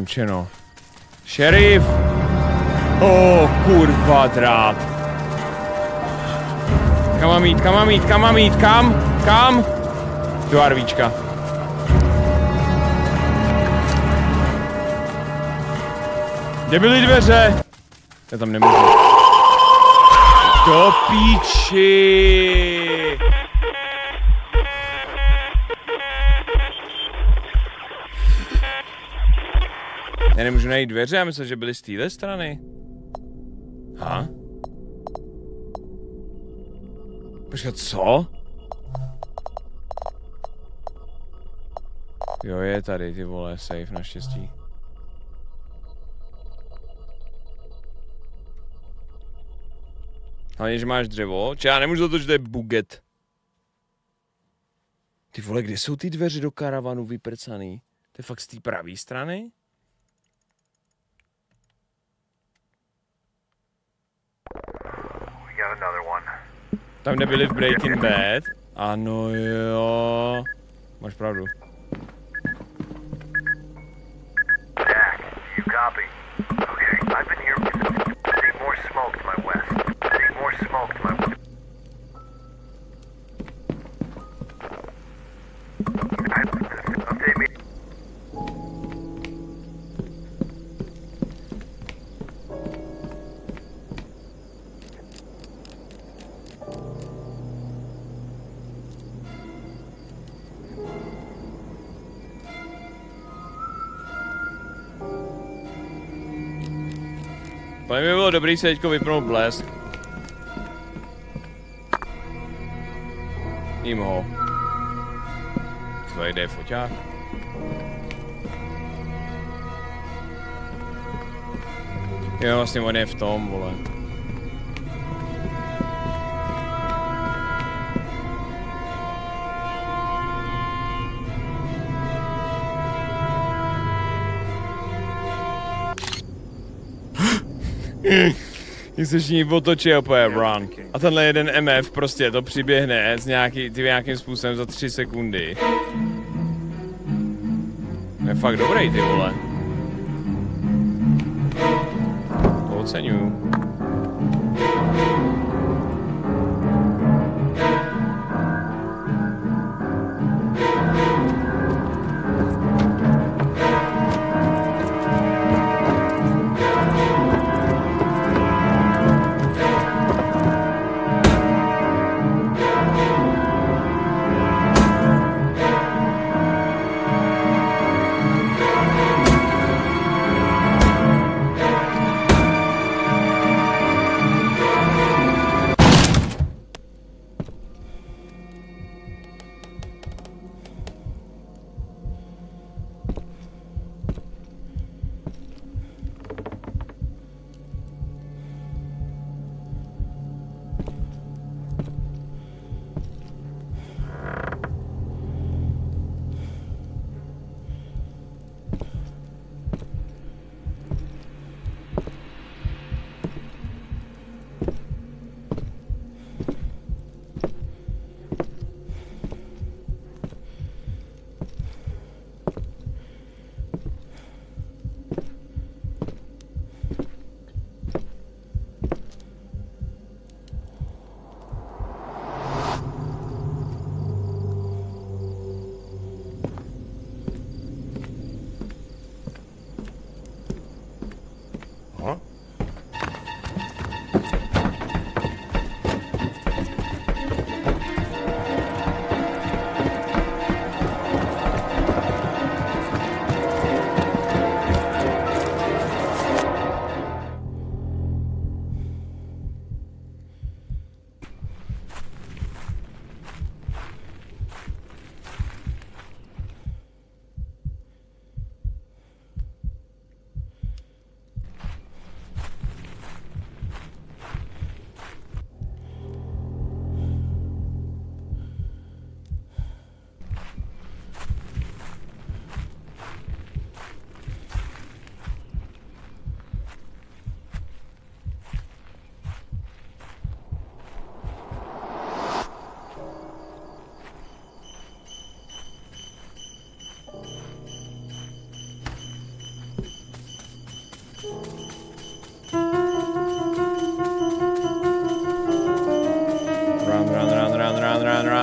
Zamčeno. Šerif! O, oh, kurva drát. Kam mám jít, kam mám jít, kam mám jít, kam? Kam? Do arvíčka. Kde byly dveře? Já tam nemůžu. Do píči! Najít dveře, já myslím, že byly z téhle strany. Ha? Počkat, co? Jo, je tady, ty vole, safe naštěstí. Hlavně, že máš dřevo. Či já nemůžu to, že to je buget. Ty vole, kde jsou ty dveře do karavanu vyprcaný? To je fakt z té pravé strany? Tam nebyli v Breaking Bad? Ano jo. Máš pravdu. Okay, I've been here. See more smoke to my west. See more smoke to my west. Dobrý se teďko vypnout blesk. Jím ho. Co jde foťák? Jo, vlastně on je v tom, vole. Když se všichni otočí a úplně run. A tenhle jeden MF prostě to přiběhne z nějaký, ty nějakým způsobem za tři sekundy. Je fakt dobrý ty vole. To oceňuju.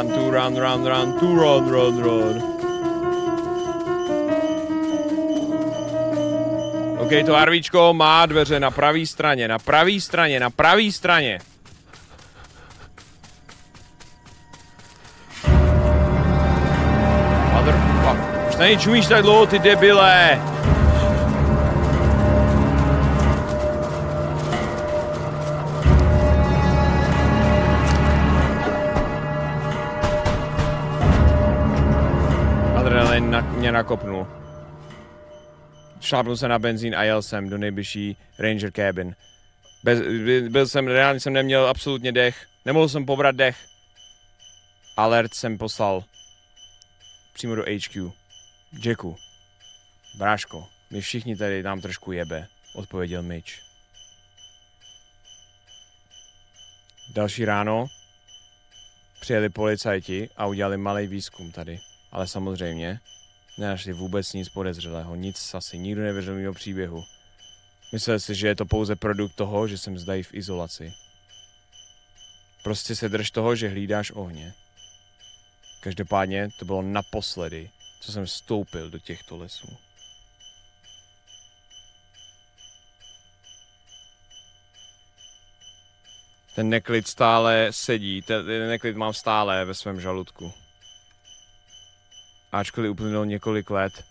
Run, to run, run, run, to run, run, run. OK, to RVčko má dveře na pravé straně, na pravé straně, na pravé straně. Motherfuck. Už tady čumíš tak dlouho, ty debile. Nakopnul. Šlápnul se na benzín a jel jsem do nejbližší Ranger Cabin. Bez, byl jsem, reálně jsem neměl absolutně dech. Nemohl jsem pobrat dech. Alert jsem poslal přímo do HQ. Jacku, bráško, my všichni tady nám trošku jebe, odpověděl Mitch. Další ráno přijeli policajti a udělali malý výzkum tady. Ale samozřejmě nenašli vůbec nic podezřelého, nic asi, nikdo nevěřil mého příběhu. Myslel si, že je to pouze produkt toho, že jsem zdají v izolaci. Prostě se drž toho, že hlídáš ohně. Každopádně to bylo naposledy, co jsem vstoupil do těchto lesů. Ten neklid stále sedí, ten neklid mám stále ve svém žaludku. Ačkoliv uplynulo několik let,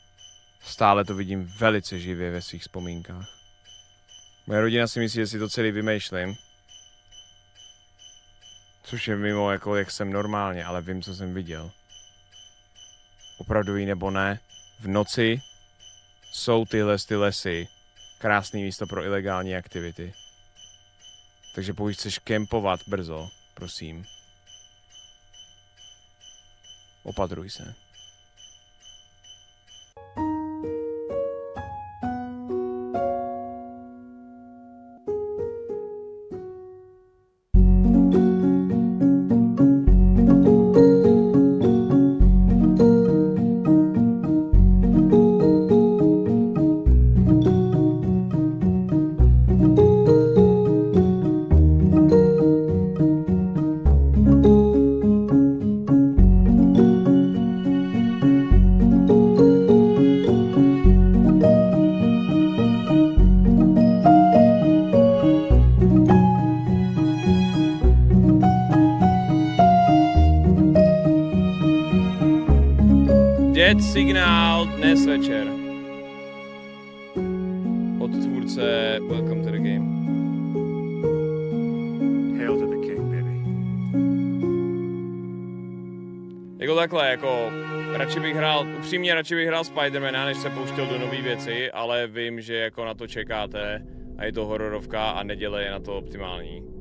stále to vidím velice živě ve svých vzpomínkách. Moje rodina si myslí, že si to celý vymýšlím. Což je mimo, jako jak jsem normálně, ale vím, co jsem viděl. Opravdu nebo ne, v noci jsou tyhle ty lesy krásný místo pro ilegální aktivity. Takže pokud chceš kempovat brzo, prosím, opatruj se. Upřímně radši bych hrál Spidermana, než se pouštěl do nové věci, ale vím, že jako na to čekáte a je to hororovka a neděle je na to optimální.